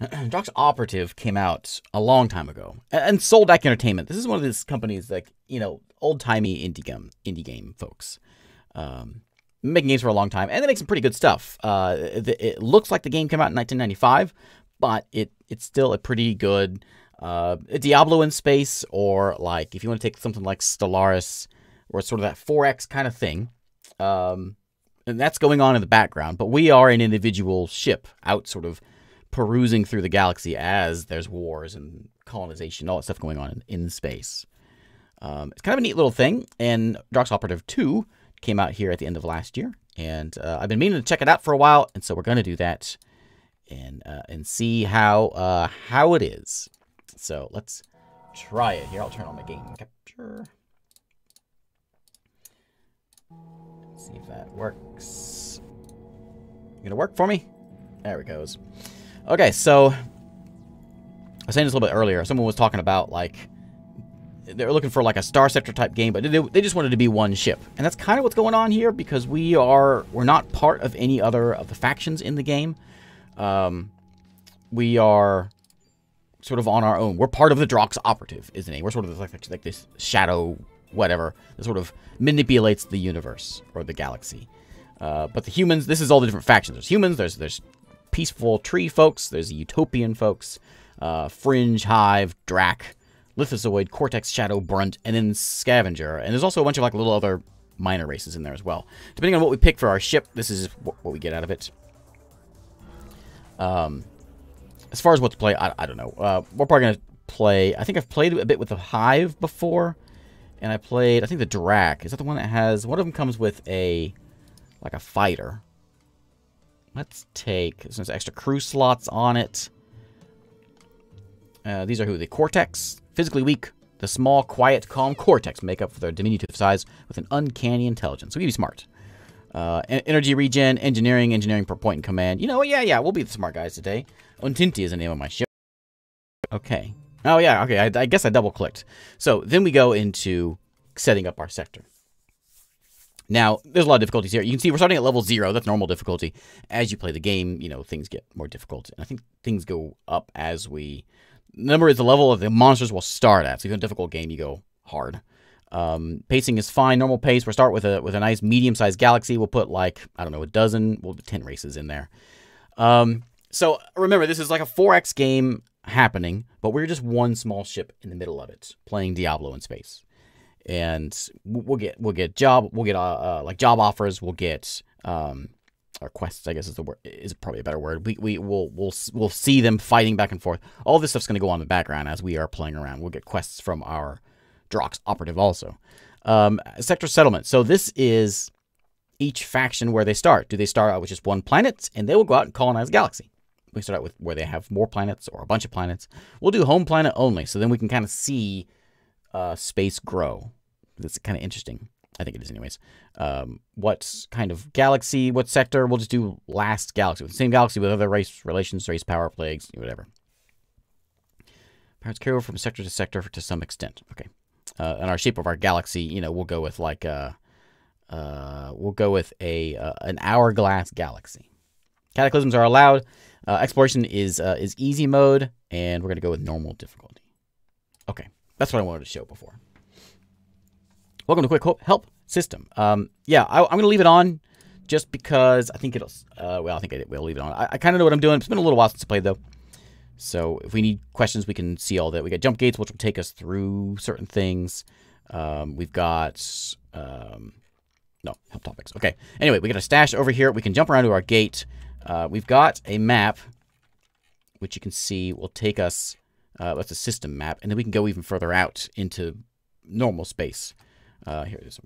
Drox Operative came out a long time ago, and Soldak Entertainment. This is one of these companies like you know old timey indie game indie game folks, um, making games for a long time, and they make some pretty good stuff. Uh, it, it, looks like the game came out in 1995, but it it's still a pretty good uh, Diablo in space, or like if you want to take something like Stellaris, or sort of that 4X kind of thing. Um, and that's going on in the background, but we are an individual ship out sort of perusing through the galaxy as there's wars and colonization, all that stuff going on in, in space. Um, it's kind of a neat little thing, and Drox Operative 2 came out here at the end of last year, and uh, I've been meaning to check it out for a while, and so we're going to do that and uh, and see how uh, how it is. So let's try it here. I'll turn on my game capture. see if that works. You gonna work for me? There it goes. Okay, so I was saying this a little bit earlier. Someone was talking about like they're looking for like a Starsector type game, but they, they just wanted to be one ship, and that's kind of what's going on here because we are we're not part of any other of the factions in the game. Um, we are sort of on our own. We're part of the Drox Operative, isn't it? We're sort of like, like this shadow whatever that sort of manipulates the universe or the galaxy. Uh, but the humans, this is all the different factions. There's humans, there's there's peaceful tree folks, there's the utopian folks, uh, Fringe, Hive, Drak, Lithozoid, Cortex, Shadow, Brunt, and then Scavenger. And there's also a bunch of like little other minor races in there as well. Depending on what we pick for our ship, this is what we get out of it. Um, as far as what to play, I, I don't know. Uh, we're probably going to play, I think I've played a bit with the Hive before. And I played, I think the Drak. Is that the one that has, one of them comes with a, like a fighter. Let's take, there's extra crew slots on it. Uh, these are who? The Cortex, physically weak. The small, quiet, calm Cortex make up for their diminutive size with an uncanny intelligence. So we be smart. Uh, energy regen, engineering, engineering per point in command. You know, yeah, yeah, we'll be the smart guys today. Untinti is the name of my ship. Okay. Oh, yeah, okay, I, I guess I double-clicked. So then we go into setting up our sector. Now, there's a lot of difficulties here. You can see we're starting at level zero. That's normal difficulty. As you play the game, you know, things get more difficult. And I think things go up as we... The Number is the level of the monsters will start at. So if you have a difficult game, you go hard. Um, pacing is fine, normal pace. We'll start with a with a nice medium-sized galaxy. We'll put like, I don't know, a dozen, we'll put 10 races in there. Um, so remember, this is like a 4X game happening, but we're just one small ship in the middle of it, playing Diablo in space. And we'll get we'll get job we'll get uh, uh like job offers. We'll get um or quests. I guess is the word is probably a better word. We we will we'll we'll see them fighting back and forth. All this stuff's going to go on in the background as we are playing around. We'll get quests from our Drox operative also. Um, sector settlement. So this is each faction where they start. Do they start out with just one planet and they will go out and colonize a galaxy? we start out with where they have more planets or a bunch of planets. We'll do home planet only, so then we can kind of see uh, space grow. That's kind of interesting. I think it is, anyways. Um, what kind of galaxy, what sector? We'll just do last galaxy. Same galaxy with other race relations, race power, plagues, whatever. Pirates carry over from sector to sector to some extent. Okay. Uh, and our shape of our galaxy, you know, we'll go with like a, uh, uh, we'll go with a uh, an hourglass galaxy. Cataclysms are allowed. Uh, exploration is uh, is easy mode, and we're going to go with normal difficulty. Okay, that's what I wanted to show before. Welcome to Quick Help System. Um, yeah, I, am going to leave it on just because I think it'll, uh, well, I think I will leave it on. I, I kind of know what I'm doing. It's been a little while since I played, though. So if we need questions, we can see all that. We got jump gates, which will take us through certain things. Um, we've got, um, no, help topics. Okay. Anyway, we got a stash over here. We can jump around to our gate. Uh, we've got a map, which you can see will take us, uh, that's a system map, and then we can go even further out into normal space. Uh, here it is,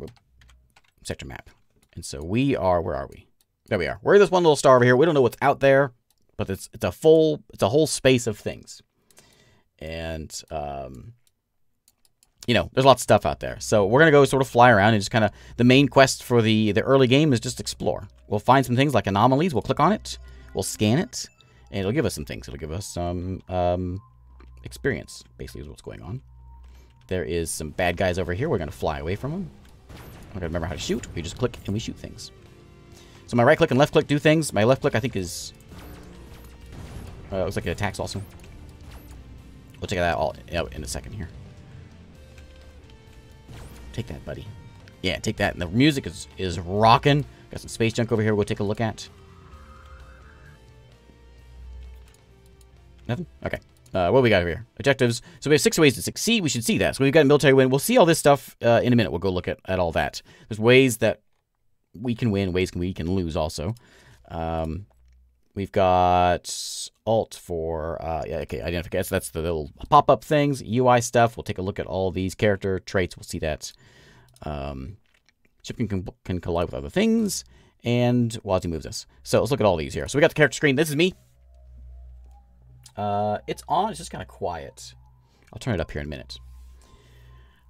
sector map. And so we are, where are we? There we are. We're this one little star over here. We don't know what's out there, but it's it's a full, it's a whole space of things. And, um, you know, there's lots of stuff out there. So we're going to go sort of fly around and just kind of, the main quest for the, the early game is just explore. We'll find some things like anomalies. We'll click on it. We'll scan it. And it'll give us some things. It'll give us some um, experience, basically is what's going on. There is some bad guys over here. We're going to fly away from them. I'm going to remember how to shoot. We just click and we shoot things. So my right click and left click do things. My left click, I think, is... Uh, looks like it attacks also. We'll check that all out in a second here. Take that, buddy. Yeah, take that. And the music is, is rocking. Got some space junk over here we'll take a look at. Nothing? Okay. Uh, what we got here? Objectives. So we have six ways to succeed. We should see that. So we've got military win. We'll see all this stuff uh, in a minute. We'll go look at, at all that. There's ways that we can win, ways we can lose also. Um, we've got alt for, uh, yeah, okay, identification. That's the little pop-up things, UI stuff. We'll take a look at all these character traits. We'll see that. Um, can, can collide with other things. And WASD moves us. So let's look at all these here. So we got the character screen. This is me. Uh, it's on. It's just kind of quiet. I'll turn it up here in a minute.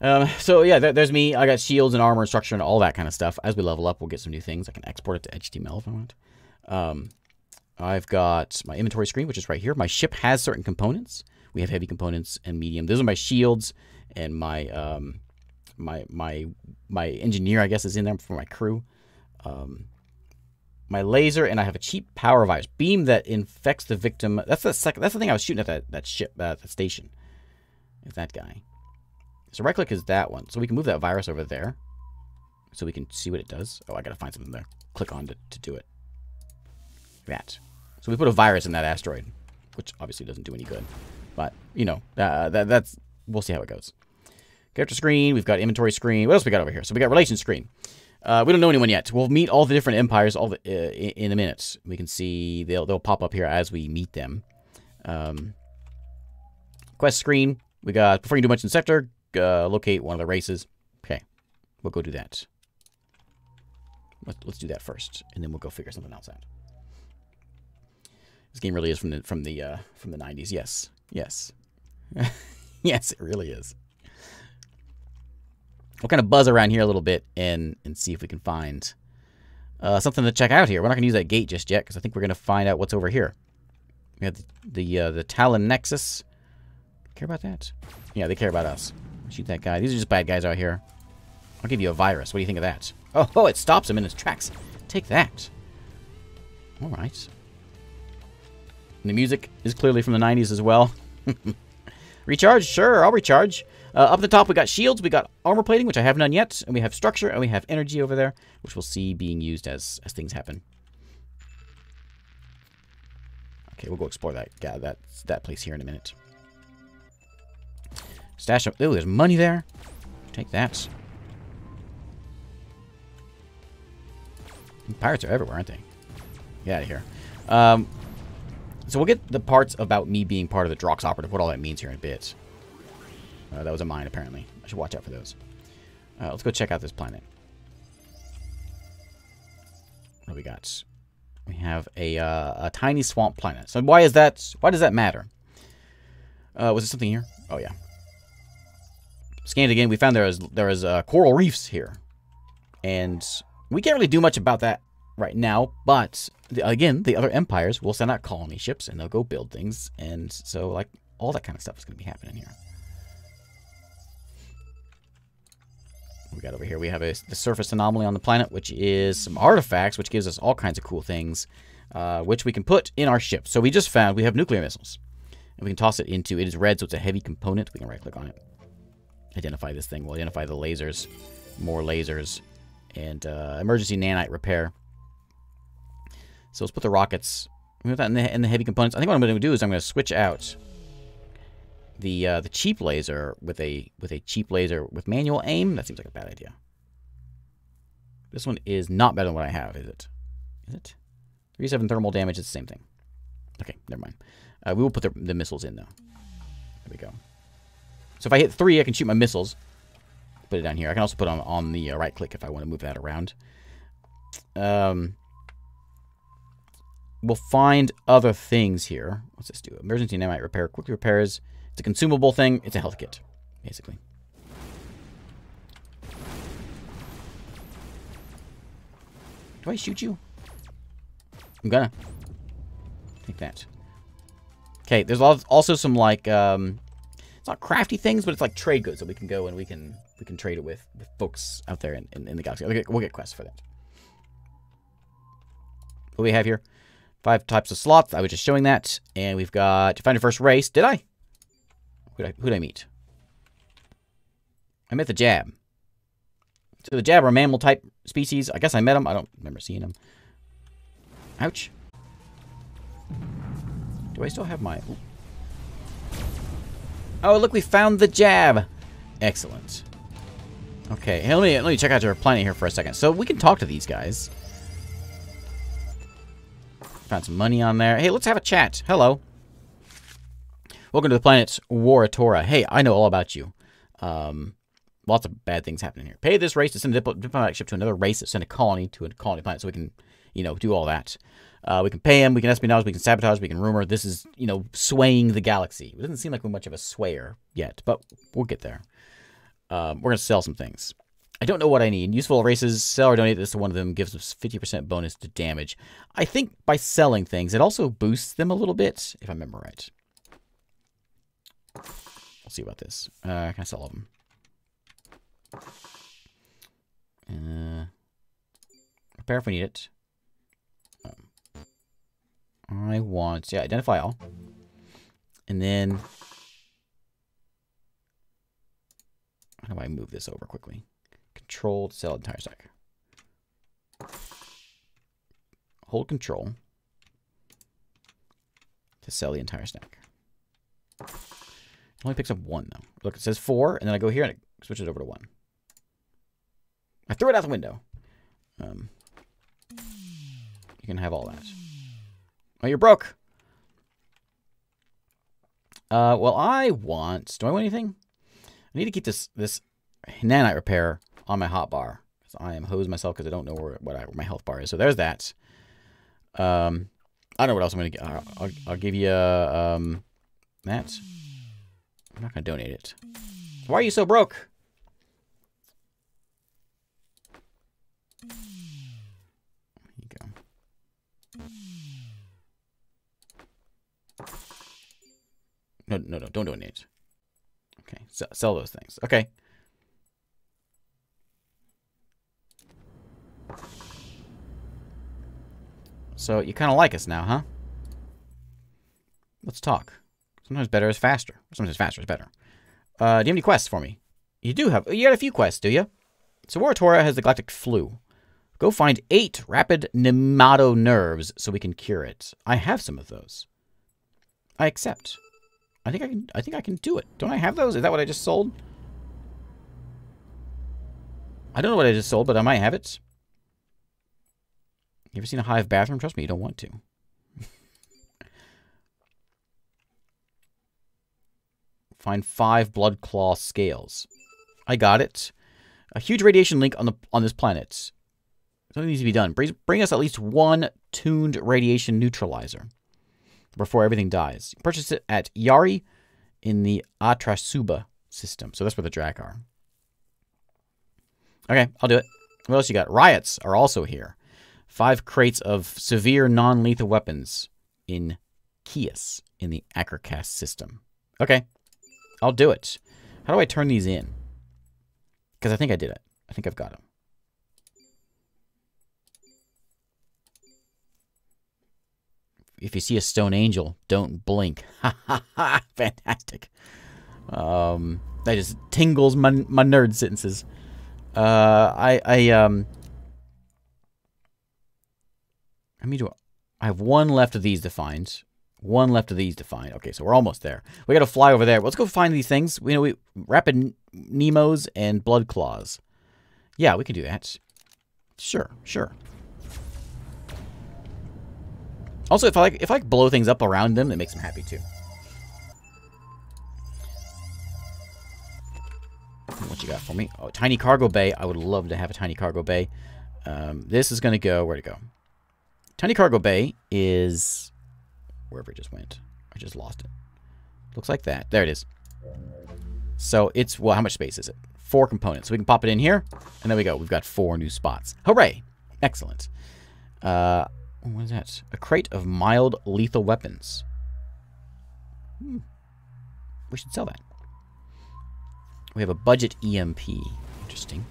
Um, so yeah, there's me. I got shields and armor and structure and all that kind of stuff. As we level up, we'll get some new things. I can export it to HTML if I want. Um, I've got my inventory screen, which is right here. My ship has certain components. We have heavy components and medium. Those are my shields and my um, my my my engineer, I guess, is in there for my crew. Um, my laser, and I have a cheap power virus beam that infects the victim. That's the second. That's the thing I was shooting at that that ship, uh, that station. Is that guy? So right click is that one. So we can move that virus over there, so we can see what it does. Oh, I gotta find something there. Click on to to do it. That. So we put a virus in that asteroid, which obviously doesn't do any good, but you know uh, that that's we'll see how it goes. Character screen. We've got inventory screen. What else we got over here? So we got relation screen. Uh, we don't know anyone yet. We'll meet all the different empires all the, uh, in a minute. We can see they'll they'll pop up here as we meet them. Um, quest screen. We got before you do much in sector, uh, locate one of the races. Okay, we'll go do that. Let's, let's do that first, and then we'll go figure something else out. This game really is from the from the uh, from the 90s. Yes, yes, yes, it really is. We'll kind of buzz around here a little bit and, and see if we can find uh, something to check out here. We're not going to use that gate just yet because I think we're going to find out what's over here. We have the the, uh, the Talon Nexus. Care about that? Yeah, they care about us. Shoot that guy. These are just bad guys out here. I'll give you a virus. What do you think of that? Oh, oh it stops him in his tracks. Take that. All right. And the music is clearly from the 90s as well. recharge? Sure, I'll recharge. Uh, up the top, we got shields, we got armor plating, which I have none yet, and we have structure, and we have energy over there, which we'll see being used as, as things happen. Okay, we'll go explore that yeah, that that place here in a minute. Stash up. Oh, there's money there. Take that. Pirates are everywhere, aren't they? Get out of here. Um, so we'll get the parts about me being part of the Drox operative, what all that means here in a bit. Uh, that was a mine, apparently. I should watch out for those. Uh, let's go check out this planet. What do we got? We have a, uh, a tiny swamp planet. So why is that? Why does that matter? Uh, was there something here? Oh yeah. Scanned again. We found there is, there is uh, coral reefs here, and we can't really do much about that right now. But the, again, the other empires will send out colony ships, and they'll go build things, and so like all that kind of stuff is going to be happening here. We got over here? We have a, the surface anomaly on the planet, which is some artifacts, which gives us all kinds of cool things, uh, which we can put in our ship. So we just found we have nuclear missiles. And we can toss it into, it is red, so it's a heavy component. We can right-click on it. Identify this thing. We'll identify the lasers, more lasers, and uh, emergency nanite repair. So let's put the rockets, in the, in the heavy components. I think what I'm going to do is I'm going to switch out the uh, the cheap laser with a with a cheap laser with manual aim, that seems like a bad idea. This one is not better than what I have, is it? Is it? 3-7 thermal damage it's the same thing. Okay, never mind. Uh, we will put the, the missiles in, though. There we go. So if I hit 3, I can shoot my missiles. Put it down here. I can also put on, on the uh, right click if I want to move that around. Um, we'll find other things here. What's this do? Emergency nanite repair. Quick repairs. It's a consumable thing. It's a health kit, basically. Do I shoot you? I'm gonna. Take that. Okay, there's also some, like, um... It's not crafty things, but it's like trade goods that we can go and we can we can trade it with, with folks out there in, in, in the galaxy. We'll get, we'll get quests for that. What do we have here? Five types of slots. I was just showing that. And we've got, to find your first race. Did I? Who did I, who did I meet? I met the Jab. So the Jab are a mammal type species. I guess I met them. I don't remember seeing them. Ouch. Do I still have my... Oh, look, we found the Jab. Excellent. Okay, hey, let me, let me check out your planet here for a second. So we can talk to these guys. Found some money on there. Hey, let's have a chat. Hello. Welcome to the planet Waratora. Hey, I know all about you. Um, lots of bad things happening here. Pay this race to send a diplomatic ship to another race to send a colony to a colony planet so we can, you know, do all that. Uh, we can pay him, we can espionage, we can sabotage, we can rumor. This is, you know, swaying the galaxy. It doesn't seem like we're much of a swayer yet, but we'll get there. Um, we're going to sell some things. I don't know what I need. Useful races, sell or donate this to one of them gives us 50% bonus to damage. I think by selling things, it also boosts them a little bit, if I remember right. We'll see about this. Uh, can I sell all of them? Uh, if we need it. Um, I want, yeah, identify all. And then, how do I move this over quickly? Control to sell entire stack. Hold control to sell the entire stack. Only picks up one, though. Look, it says four, and then I go here and it switches over to one. I threw it out the window. Um, you can have all that. Oh, you're broke. Uh, well, I want... Do I want anything? I need to keep this this nanite repair on my hotbar. Because I am hosed myself because I don't know where, what I, where my health bar is. So there's that. Um, I don't know what else I'm going to get. I'll, I'll, I'll, give you uh, um, that. I'm not going to donate it. Why are you so broke? There you go. No, no, no, don't donate. Okay, sell those things. Okay. So you kind of like us now, huh? Let's talk. Sometimes better is faster. Sometimes faster is better. Uh, do you have any quests for me? You do have. You got a few quests, do you? So Waratora has the galactic flu. Go find eight rapid nemato nerves so we can cure it. I have some of those. I accept. I think I can. I think I can do it. Don't I have those? Is that what I just sold? I don't know what I just sold, but I might have it. You ever seen a hive bathroom? Trust me, you don't want to. Find five blood claw scales. I got it. A huge radiation link on the on this planet. Something needs to be done. Bring, bring us at least one tuned radiation neutralizer before everything dies. Purchase it at Yari in the Atrasuba system. So that's where the Drak are. Okay, I'll do it. What else you got? Riots are also here. Five crates of severe non-lethal weapons in Kias in the Acrocast system. Okay, I'll do it. How do I turn these in? Because I think I did it. I think I've got them. If you see a stone angel, don't blink. Ha ha ha! Fantastic. Um, that just tingles my my nerd sentences. Uh, I I um How many do I, I have one left of these to find. One left of these to find. Okay, so we're almost there. We got to fly over there. Let's go find these things. We know we rapid Nemos and blood claws. Yeah, we can do that. Sure, sure. Also, if I like if I blow things up around them, it makes them happy too. What you got for me? Oh, tiny cargo bay. I would love to have a tiny cargo bay. Um, this is going to go, where to go? Tiny Cargo Bay is wherever it just went. I just lost it. Looks like that. There it is. So it's, well, how much space is it? Four components. So we can pop it in here, and there we go. We've got four new spots. Hooray! Excellent. Uh, what is that? A crate of mild lethal weapons. Hmm. We should sell that. We have a budget EMP. Interesting.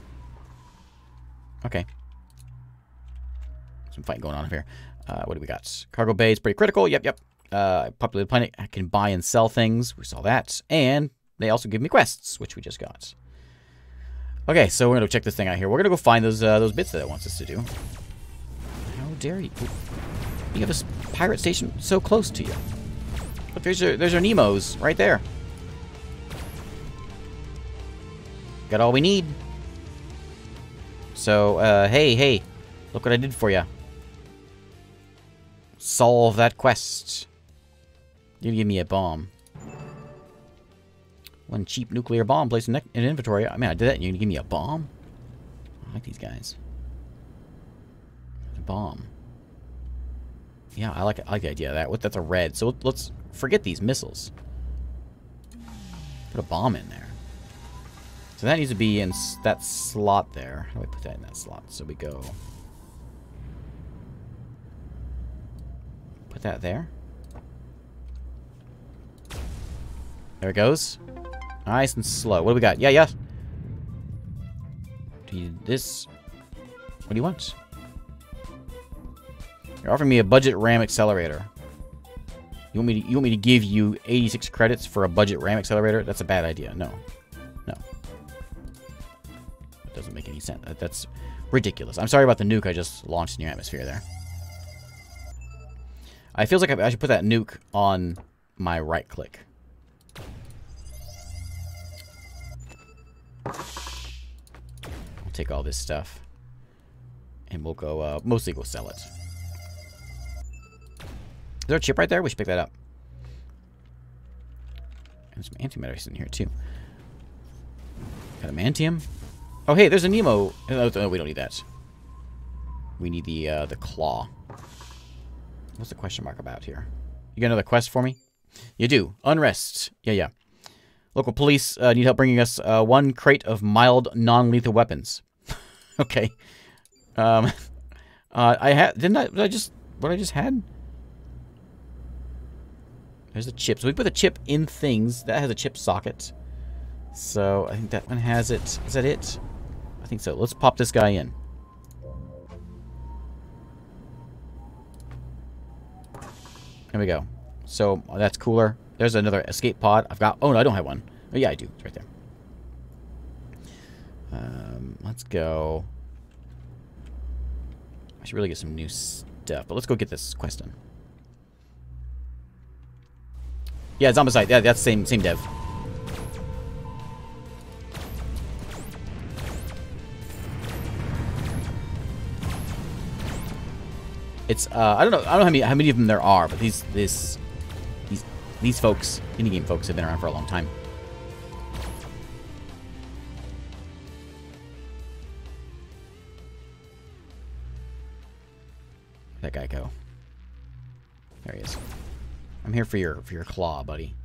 Okay some fight going on here. Uh, what do we got? Cargo bay is pretty critical. Yep, yep. Uh, populated planet. I can buy and sell things. We saw that. And they also give me quests, which we just got. Okay, so we're going to check this thing out here. We're going to go find those uh, those bits that it wants us to do. How dare you? You have a pirate station so close to you. Look, there's your, there's our Nemos right there. Got all we need. So, uh, hey, hey, look what I did for you. Solve that quest. You give me a bomb. One cheap nuclear bomb placed in, in inventory. I mean, I did that and you give me a bomb? I like these guys. A bomb. Yeah, I like I like the idea of that. What that's a red. So let's forget these missiles. Put a bomb in there. So that needs to be in that slot there. How do I put that in that slot? So we go... Put that there. There it goes. Nice and slow. What do we got? Yeah, yeah. Do you this? What do you want? You're offering me a budget RAM accelerator. You want me to, you want me to give you 86 credits for a budget RAM accelerator? That's a bad idea. No. No. It doesn't make any sense. That's ridiculous. I'm sorry about the nuke I just launched in your atmosphere there. I feels like I should put that nuke on my right click. I'll take all this stuff. And we'll go, uh, mostly go sell it. Is there a chip right there? We should pick that up. There's some antimatter in here, too. Got a mantium. Oh, hey, there's a Nemo. No, we don't need that. We need the, uh, the claw. What's the question mark about here? You got another quest for me? You do. Unrest. Yeah, yeah. Local police uh, need help bringing us uh, one crate of mild, non-lethal weapons. okay. Um, uh, I had didn't I? Did I just what I just had? There's the chip. So we put the chip in things that has a chip socket. So I think that one has it. Is that it? I think so. Let's pop this guy in. There we go. So that's cooler. There's another escape pod. I've got... Oh, no, I don't have one. Oh, yeah, I do. It's right there. Um, let's go. I should really get some new stuff. But let's go get this quest done. Yeah, Zombasite. Yeah, that's same same dev. It's uh, I don't know I don't know how many how many of them there are, but these this these folks, indie game folks, have been around for a long time. That guy go? There he is. I'm here for your for your claw, buddy.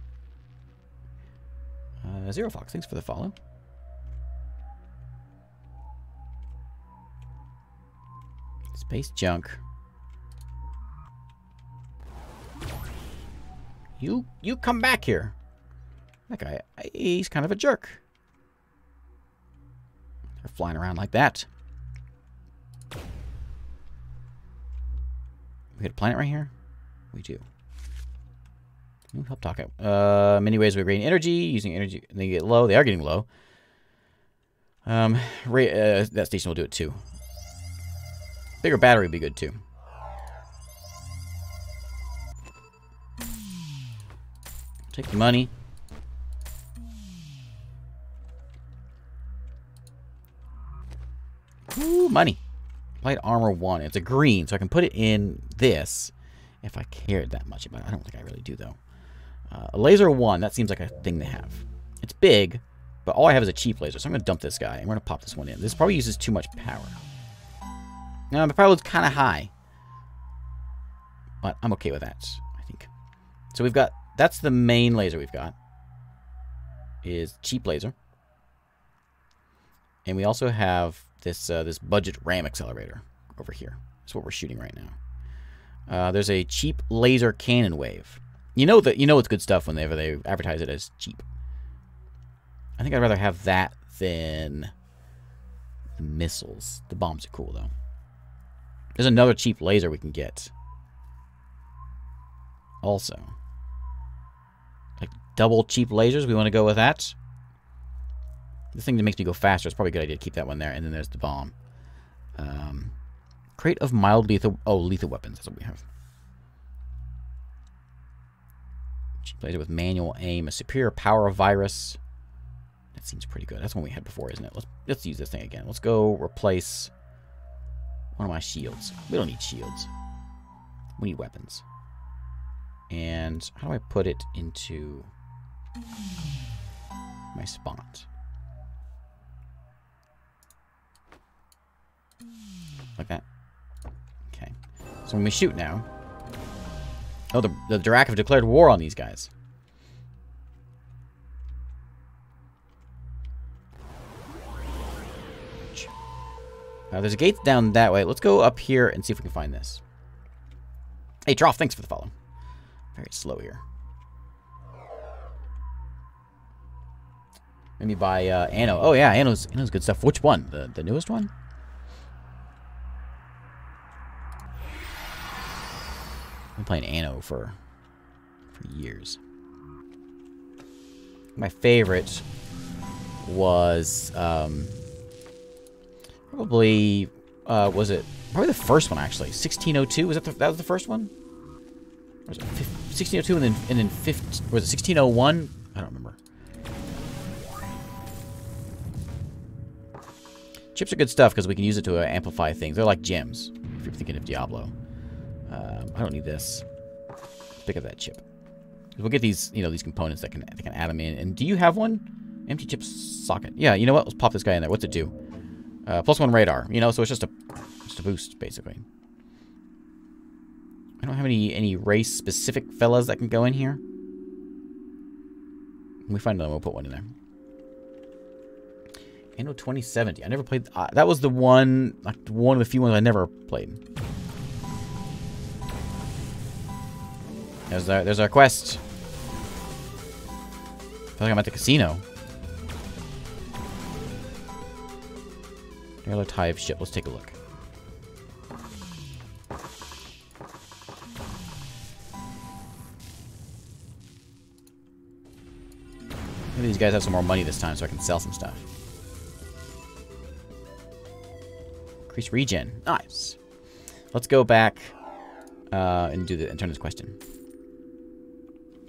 Uh, Zero Fox, thanks for the follow. Space junk. You you come back here. That guy, he's kind of a jerk. They're flying around like that. We got a planet right here? We do. Ooh, help talk out. Uh, many ways we gain energy. Using energy, they get low. They are getting low. Um, uh, that station will do it too. Bigger battery would be good too. Take the money. Ooh, money. Light armor one. It's a green, so I can put it in this if I cared that much about it. I don't think I really do, though. Uh, a laser one. That seems like a thing they have. It's big, but all I have is a cheap laser, so I'm going to dump this guy, and we're going to pop this one in. This probably uses too much power. Now, the power load's kind of high, but I'm okay with that, I think. So we've got that's the main laser we've got. Is cheap laser. And we also have this uh, this budget RAM accelerator over here. That's what we're shooting right now. Uh, there's a cheap laser cannon wave. You know that you know it's good stuff whenever they advertise it as cheap. I think I'd rather have that than the missiles. The bombs are cool though. There's another cheap laser we can get. also. Double cheap lasers, we want to go with that. The thing that makes me go faster, it's probably a good idea to keep that one there. And then there's the bomb. Um, crate of mild lethal... Oh, lethal weapons. That's what we have. Cheap laser with manual aim. A superior power of virus. That seems pretty good. That's one we had before, isn't it? Let's, let's use this thing again. Let's go replace one of my shields. We don't need shields. We need weapons. And how do I put it into my spot? Like that. Okay. So when we shoot now... Oh, the, the Drak have declared war on these guys. Uh, there's a gate down that way. Let's go up here and see if we can find this. Hey, Trough, thanks for the follow. Very slow here. Maybe by uh, Anno. Oh, yeah, Anno's, Anno's good stuff. Which one? The, the newest one? I've been playing Anno for for years. My favorite was um, probably uh, was it probably the first one actually 1602 was that the, that was the first one? Was it 1602 and then and then 15, was it 1601? I don't remember. Chips are good stuff because we can use it to uh, amplify things. They're like gems, if you're thinking of Diablo. Um, I don't need this. Pick up that chip. We'll get these, you know, these components that can that can add them in. And do you have one? Empty chip socket. Yeah, you know what? Let's pop this guy in there. What's it do? Uh, plus one radar. You know, so it's just a just a boost basically. I don't have any any race specific fellas that can go in here. When we find another, we'll put one in there. Anno 2070. I never played. Uh, that was the one, like one of the few ones I never played. There's our, there's our quest. I feel like I'm at the casino. Another of ship. Let's take a look. Maybe these guys have some more money this time so I can sell some stuff. Increase regen. Nice. Let's go back uh, and do the and turn this question.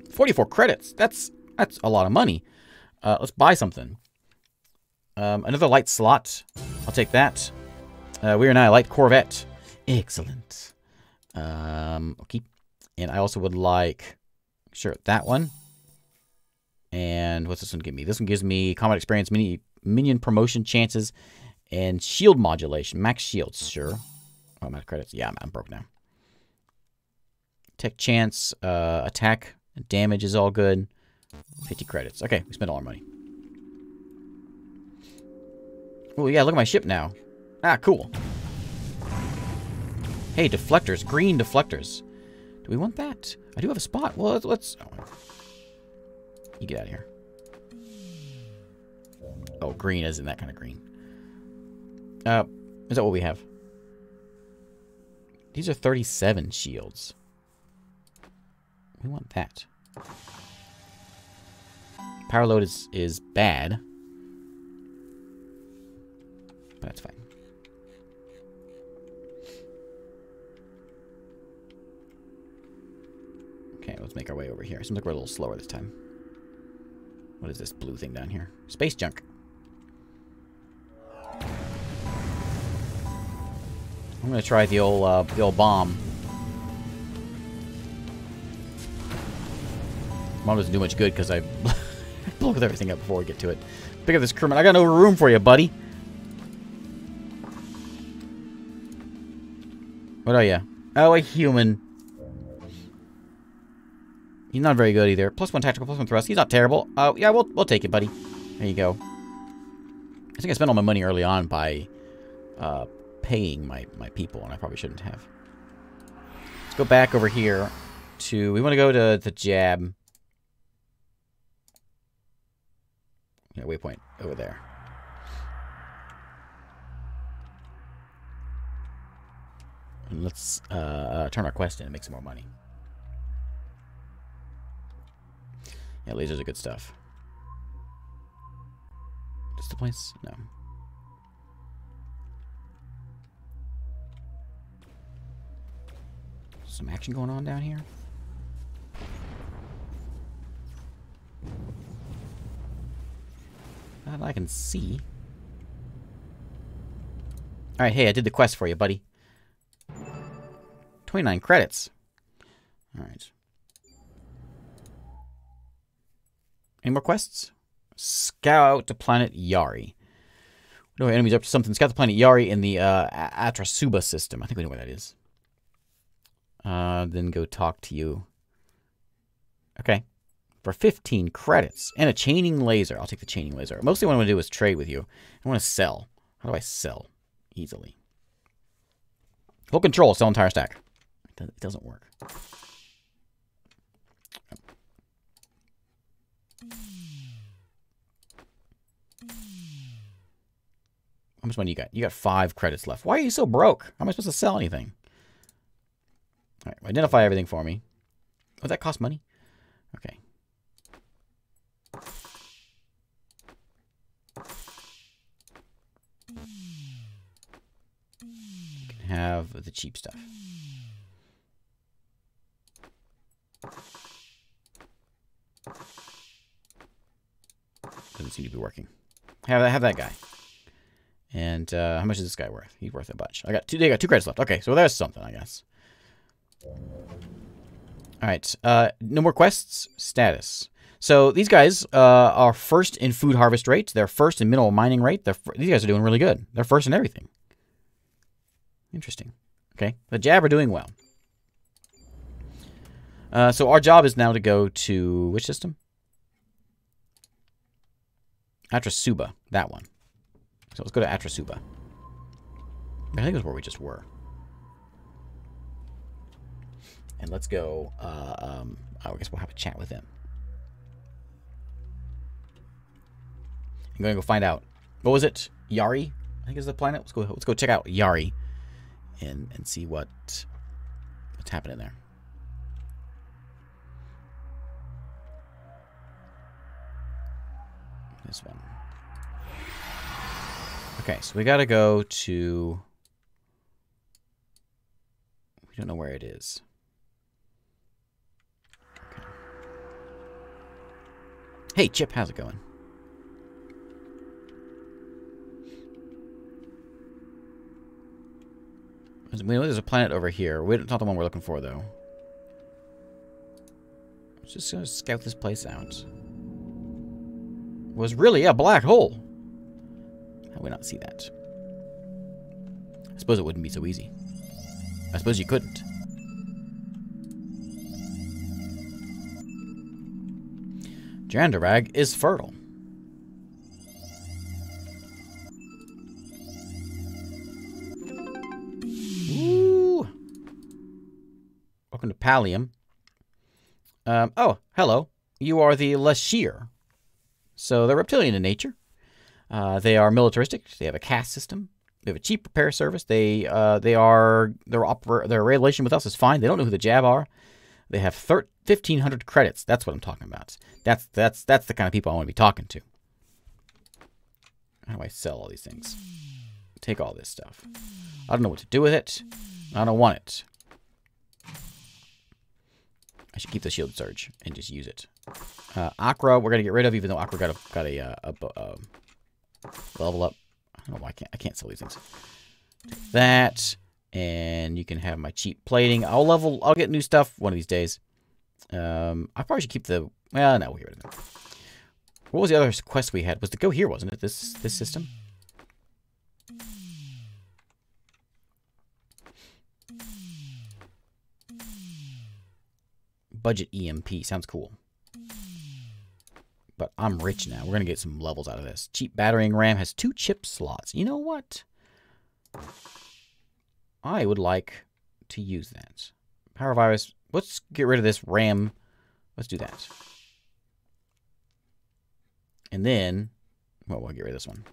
44 credits. That's that's a lot of money. Uh, let's buy something. Um, another light slot. I'll take that. Uh, we are now a light Corvette. Excellent. Um, okay. And I also would like, sure, that one. And what's this one give me? This one gives me combat experience, mini minion promotion chances, and shield modulation. Max shields, sure. Oh, of credits. Yeah, I'm, I'm broke now. Tech chance, uh, attack Damage is all good. 50 credits. Okay, we spent all our money. Oh, yeah, look at my ship now. Ah, cool. Hey, deflectors. Green deflectors. Do we want that? I do have a spot. Well, let's... let's oh. You get out of here. Oh, green isn't that kind of green. Uh, is that what we have? These are 37 shields. We want that. Power load is, is bad. But that's fine. Okay, let's make our way over here. Seems like we're a little slower this time. What is this blue thing down here? Space junk. I'm gonna try the old uh, the old bomb. Mom doesn't do much good because I blow everything up before we get to it. Pick up this crewman. I got no room for you, buddy. What are you? Oh, a human. He's not very good either. Plus one tactical, plus one thrust. He's not terrible. Uh, yeah, we'll, we'll take it, buddy. There you go. I think I spent all my money early on by uh, paying my, my people, and I probably shouldn't have. Let's go back over here to... We want to go to the jab. Yeah, waypoint over there. And let's uh, uh, turn our quest in and make some more money. Yeah, lasers are good stuff. Just the place? No. Some action going on down here. That I can see. Alright, hey, I did the quest for you, buddy. 29 credits. Alright. Any more quests? Scout to planet Yari. No enemies up to something. Scout the planet Yari in the uh, Atrasuba system. I think we know where that is. Uh, then go talk to you. Okay. For 15 credits and a chaining laser. I'll take the chaining laser. Mostly what I want to do is trade with you. I want to sell. How do I sell easily? Full control. Sell entire stack. It doesn't work. How much money you got? You got five credits left. Why are you so broke? How am I supposed to sell anything? All right, identify everything for me. Oh, that cost money? Okay. You can have the cheap stuff. Doesn't seem to be working. Have that, have that guy. And uh, how much is this guy worth? He's worth a bunch. I got two. They got two credits left. Okay, so there's something, I guess. All right. Uh, no more quests. Status. So these guys uh, are first in food harvest rate. They're first in mineral mining rate. These guys are doing really good. They're first in everything. Interesting. Okay. The Jab are doing well. Uh, so our job is now to go to which system? Atrasuba. That one. So let's go to Atrasuba. I think that's where we just were. And let's go, uh, um, I guess we'll have a chat with him. I'm going to go find out. What was it? Yari? I think is the planet. Let's go, let's go check out Yari and, and see what, what's happening there. This one. Okay, so we gotta go to... We don't know where it is. Hey, Chip, how's it going? We know there's a planet over here. We not the one we're looking for, though. Let's just gonna scout this place out. Was really a black hole. How would not see that? I suppose it wouldn't be so easy. I suppose you couldn't. Jandarag is fertile. Ooh. Welcome to Pallium. Um, oh, hello. You are the Lashir. So they're reptilian in nature. Uh, they are militaristic. They have a caste system. They have a cheap repair service. They uh, they are their oper- their relation with us is fine. They don't know who the Jab are. They have thir- 1,500 credits. That's what I'm talking about. That's that's that's the kind of people I want to be talking to. How do I sell all these things? Take all this stuff. I don't know what to do with it. I don't want it. I should keep the shield surge and just use it. Uh, Aqua, we're gonna get rid of, even though Akra got a got a, uh, a, a level up. I don't know why I can't I can't sell these things. that, and you can have my cheap plating. I'll level. I'll get new stuff one of these days. Um, I probably should keep the. Well, no, we'll get rid of them. What was the other quest we had? Was to go here, wasn't it? This this system. Budget EMP sounds cool. But I'm rich now. We're going to get some levels out of this. Cheap battering RAM has two chip slots. You know what? I would like to use that. Power virus. Let's get rid of this RAM. Let's do that. And then, well, we'll get rid of this one.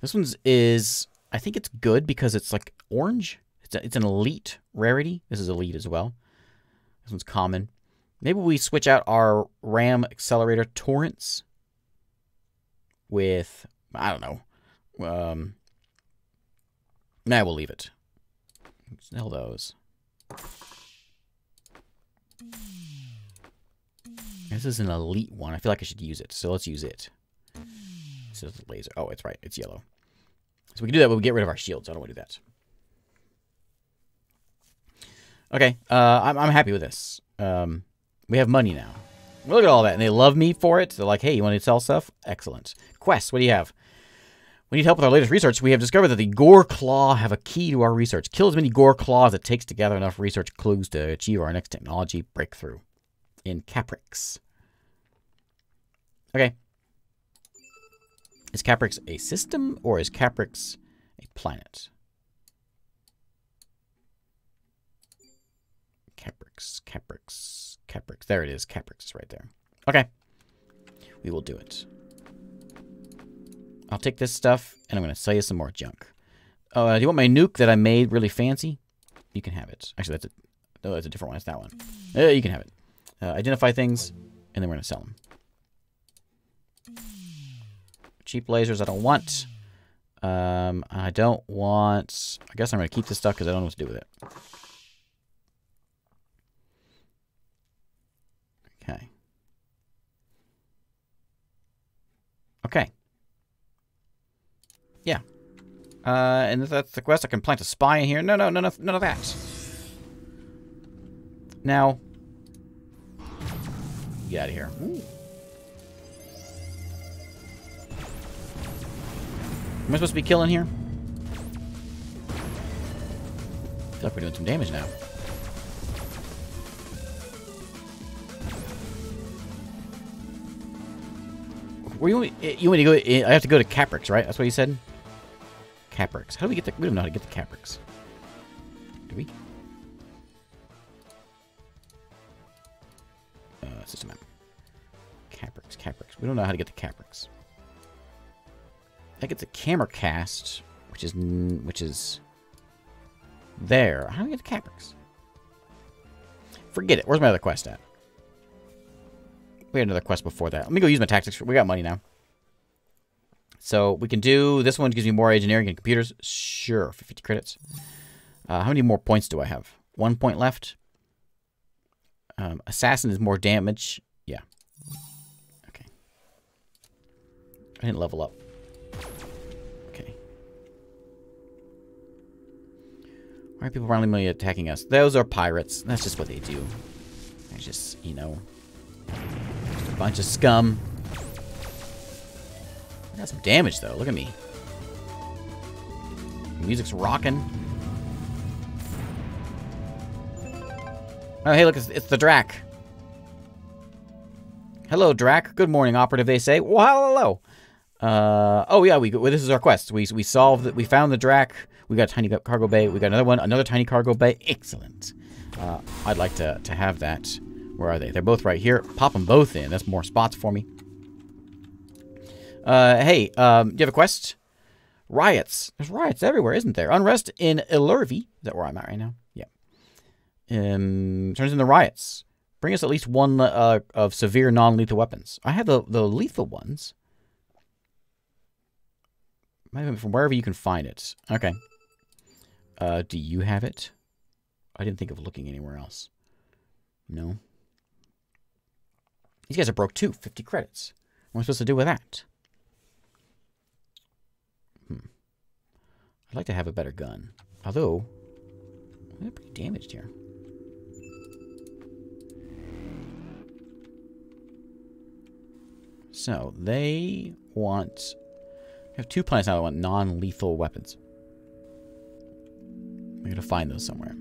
This one's is, I think it's good because it's like orange. It's, a, it's an elite rarity. This is elite as well. This one's common. Maybe we switch out our RAM accelerator torrents with, I don't know. Um, nah, we'll leave it. Sell those. This is an elite one. I feel like I should use it, so let's use it. This is laser. Oh, it's right. It's yellow. So we can do that, but we get rid of our shields. I don't want to do that. Okay, uh, I'm, I'm happy with this. Um, we have money now. Look at all that, and they love me for it. They're like, hey, you want to sell stuff? Excellent. Quests, what do you have? We need help with our latest research. We have discovered that the Gore Claw have a key to our research. Kill as many Gore Claws as it takes to gather enough research clues to achieve our next technology breakthrough in Caprix. Okay. Is Caprix a system or is Caprix a planet? Caprix, Caprix, Caprix. There it is. Caprix is right there. Okay. We will do it. I'll take this stuff, and I'm going to sell you some more junk. Uh, do you want my nuke that I made really fancy? You can have it. Actually, that's a, no, that's a different one. It's that one. Uh, you can have it. Uh, identify things, and then we're going to sell them. Cheap lasers I don't want. Um, I don't want... I guess I'm going to keep this stuff because I don't know what to do with it. Okay. Okay. Yeah. Uh, and that's the quest. I can plant a spy in here. No, no, no, no, none of that. Now, get out of here. Ooh. Am I supposed to be killing here? I feel like we're doing some damage now. Where you, you want to go? I have to go to Caprix, right? That's what you said? Caprix. How do we get the... We don't know how to get the Caprix. Do we? Uh, system map. Caprix, Caprix. We don't know how to get the Caprix. I get the camera cast, which is which is there. How do we get the Caprix? Forget it. Where's my other quest at? We had another quest before that. Let me go use my tactics. We got money now. So we can do, this one gives me more engineering and computers. Sure, for 50 credits. Uh, how many more points do I have? One point left. Um, assassin is more damage. Yeah. Okay. I didn't level up. Okay. Why are people randomly attacking us? Those are pirates. That's just what they do. They're just, you know, just a bunch of scum. Got some damage, though. Look at me. music's rocking. Oh, hey, look, it's, it's the Drak. Hello, Drak. Good morning, operative, they say. Well, hello. Uh, oh, yeah, we well, this is our quest. We, we solved it. We found the Drak. We got a tiny cargo bay. We got another one, another tiny cargo bay. Excellent. Uh, I'd like to, to have that. Where are they? They're both right here. Pop them both in. That's more spots for me. Uh, hey, um, do you have a quest? Riots. There's riots everywhere, isn't there? Unrest in Illervi. Is that where I'm at right now? Yeah. Um, turns into riots. Bring us at least one uh, of severe non-lethal weapons. I have the, the lethal ones. From wherever you can find it. Okay. Uh, do you have it? I didn't think of looking anywhere else. No. These guys are broke too. 50 credits. What am I supposed to do with that? I'd like to have a better gun. Although, they're pretty damaged here. So, they want... I have two planets now that want non-lethal weapons. I'm going to find those somewhere.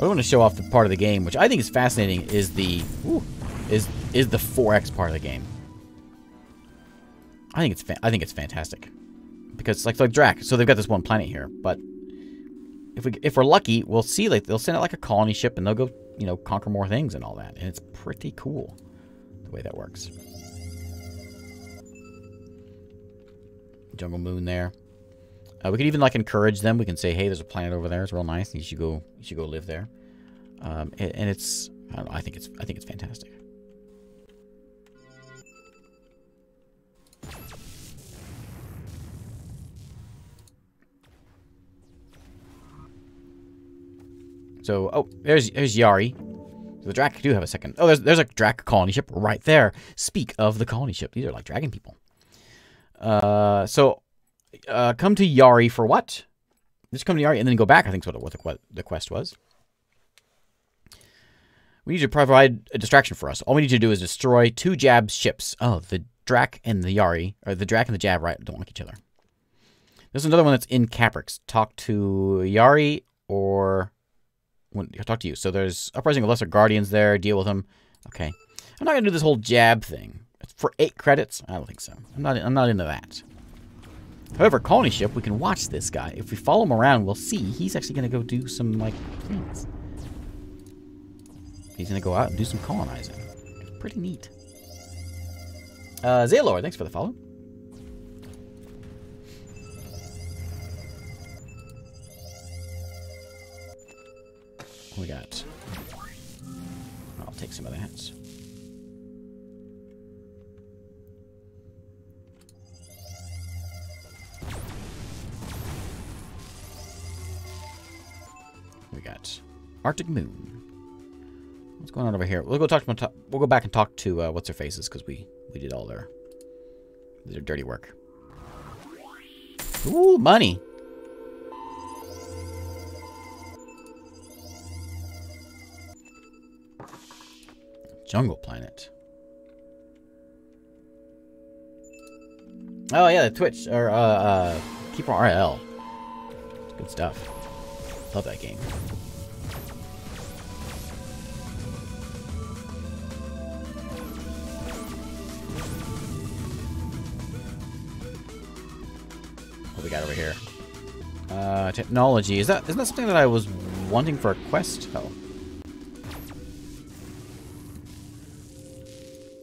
I want to show off the part of the game, which I think is fascinating, is the ooh, is is the 4x part of the game. I think it's I think it's fantastic because like like Drak, so they've got this one planet here, but if we if we're lucky, we'll see like they'll send out like a colony ship and they'll go you know conquer more things and all that, and it's pretty cool the way that works. jungle moon there. Uh, we could even like encourage them. We can say, "Hey, there's a planet over there. It's real nice. You should go. You should go live there." Um, and, and it's I don't know. I think it's I think it's fantastic. So, oh, there's there's Yari. So the Drak do have a second. Oh, there's there's a Drak colony ship right there. Speak of the colony ship. These are like dragon people. Uh, so, uh, come to Yari for what? Just come to Yari and then go back. I think is what, what the, quest was. We need to provide a distraction for us. All we need to do is destroy two Jab's ships. Oh, the Drak and the Yari, or the Drak and the Jab, right? Don't like each other. There's another one that's in Caprix. Talk to Yari or when, talk to you. So there's Uprising of Lesser Guardians there. Deal with them. Okay. I'm not gonna do this whole Jab thing for eight credits. I don't think so. I'm not. I'm not into that. However, colony ship, we can watch this guy. If we follow him around, we'll see he's actually gonna go do some like things. He's gonna go out and do some colonizing. Pretty neat. Uh, Zaylor, thanks for the follow. we got? I'll take some of that. We got Arctic Moon. What's going on over here? We'll go talk to we'll go back and talk to uh, what's her faces because we we did all their their dirty work. Ooh, money. Jungle Planet. Oh yeah, the Twitch or uh, uh Keeper RL. Good stuff. Love that game. What we got over here? Uh, technology. Is that isn't that something that I was wanting for a quest? Oh.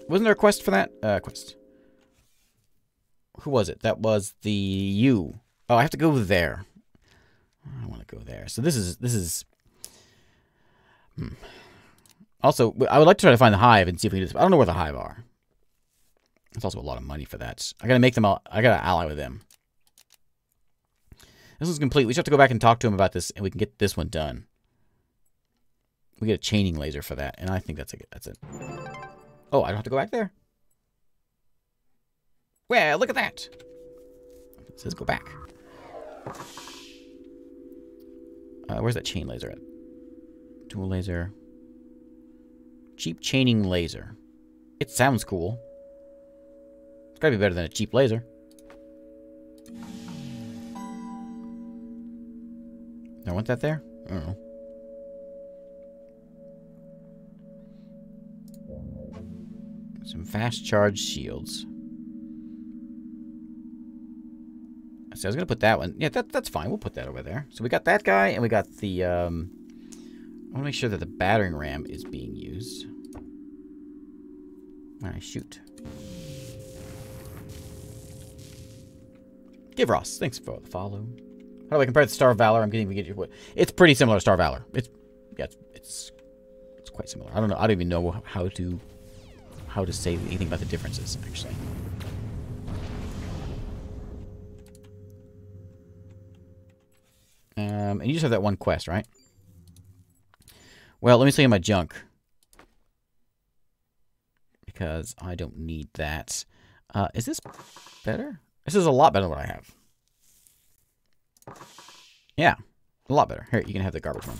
Wasn't there a quest for that? Uh, quest. Who was it? That was the you. Oh, I have to go there. I want to go there. So this is this is. Hmm. Also, I would like to try to find the hive and see if we can. I don't know where the hive are. It's also a lot of money for that. I gotta make them. All, I gotta ally with them. This is complete. We just have to go back and talk to him about this, and we can get this one done. We get a chaining laser for that, and I think that's a that's it. Oh, I don't have to go back there. Well, look at that. It says go back. Uh, where's that chain laser at? Dual laser. Cheap chaining laser. It sounds cool. It's gotta be better than a cheap laser. I want that there? I don't know. Some fast charge shields. So I was going to put that one. Yeah, that, that's fine. We'll put that over there. So we got that guy, and we got the... Um, I want to make sure that the battering ram is being used. Right, shoot. Give Ross. Thanks for the follow. How do I compare to Star Valor? I'm getting get what it's pretty similar to Star Valor. It's yeah, it's, it's it's quite similar. I don't know. I don't even know how to how to say anything about the differences, actually. Um, and you just have that one quest, right? Well, let me see my junk. Because I don't need that. Uh, is this better? This is a lot better than what I have. Yeah, a lot better. Here, you can have the garbage one.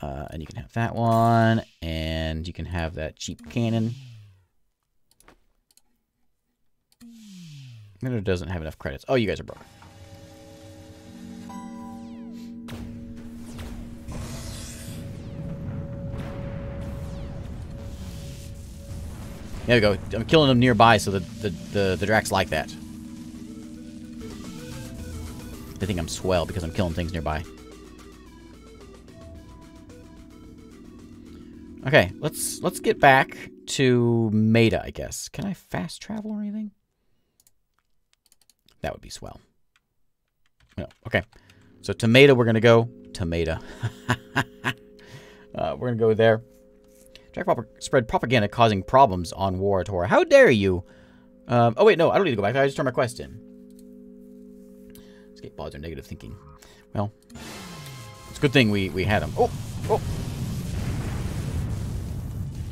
Uh, and you can have that one. And you can have that cheap cannon. And It doesn't have enough credits. Oh, you guys are broke. There we go. I'm killing them nearby so the, the, the, the Draks like that. They think I'm swell because I'm killing things nearby. Okay, let's let's get back to Maida, I guess. Can I fast travel or anything? That would be swell. No, okay. So tomato, we're gonna go tomato. uh, we're gonna go there. Jack spread propaganda causing problems on War Tour. How dare you? Um, oh wait, no, I don't need to go back. I just turned my quest in. Escape pods are negative thinking. Well, it's a good thing we we had them. Oh, oh.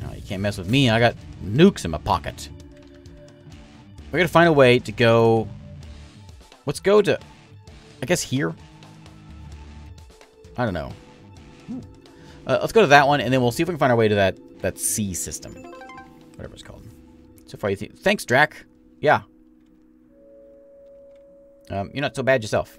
No, you can't mess with me. I got nukes in my pocket. We're gonna find a way to go. Let's go to, I guess here. I don't know. Uh, let's go to that one, and then we'll see if we can find our way to that that C system, whatever it's called. So far, you think? Thanks, Drak. Yeah. Um, you're not so bad yourself.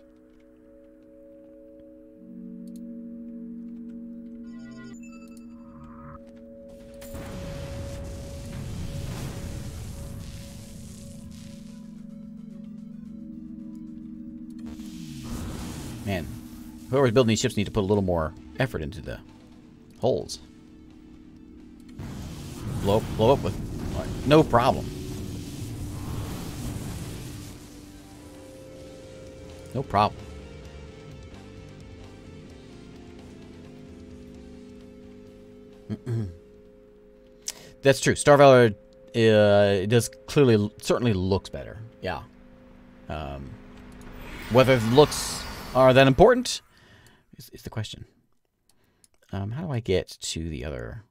Man, whoever's building these ships need to put a little more effort into the holes. Blow, blow up with no problem. No problem. That's true. Star Valor uh, does clearly, certainly looks better. Yeah. Um, whether looks are that important is, is the question. Um, how do I get to the other?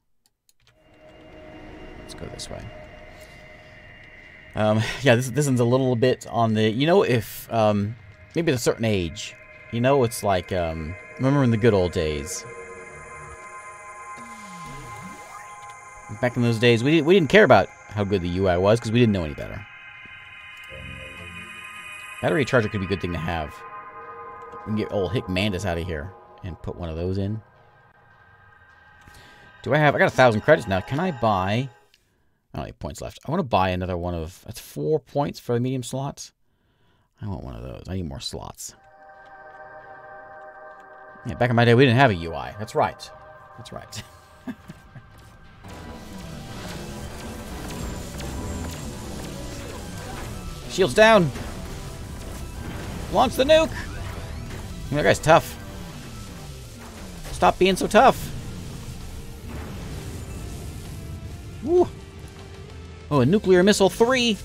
Let's go this way. Um, yeah, this this one's a little bit on the. You know, if um, maybe at a certain age, you know, it's like um, remember in the good old days. Back in those days, we didn't we didn't care about how good the UI was because we didn't know any better. Battery charger could be a good thing to have. We can get old Hick Mandus out of here and put one of those in. Do I have... I got a thousand credits now. Can I buy... I don't have points left. I want to buy another one of... That's four points for a medium slot. I want one of those. I need more slots. Yeah, back in my day, we didn't have a UI. That's right. That's right. Shields down. Launch the nuke. That guy's tough. Stop being so tough. Woo. Oh, a nuclear missile 3.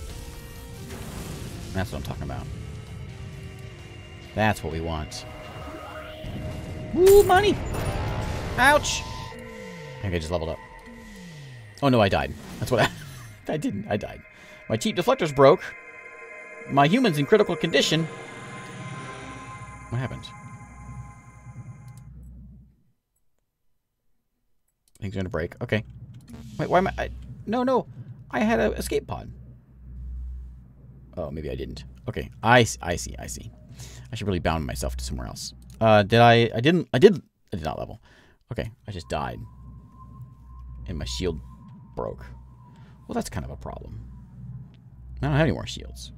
That's what I'm talking about. That's what we want. Ooh, money! Ouch! I think I just leveled up. Oh no, I died. That's what I... I didn't. I died. My cheap deflectors broke. My human's in critical condition. What happened? Things are gonna break. Okay. Wait, why am I, I... No, no. I had an escape pod. Oh, maybe I didn't. Okay. I, I see. I see. I should really bound myself to somewhere else. Uh, did I... I didn't... I did... I did not level. Okay. I just died. And my shield broke. Well, that's kind of a problem. I don't have any more shields.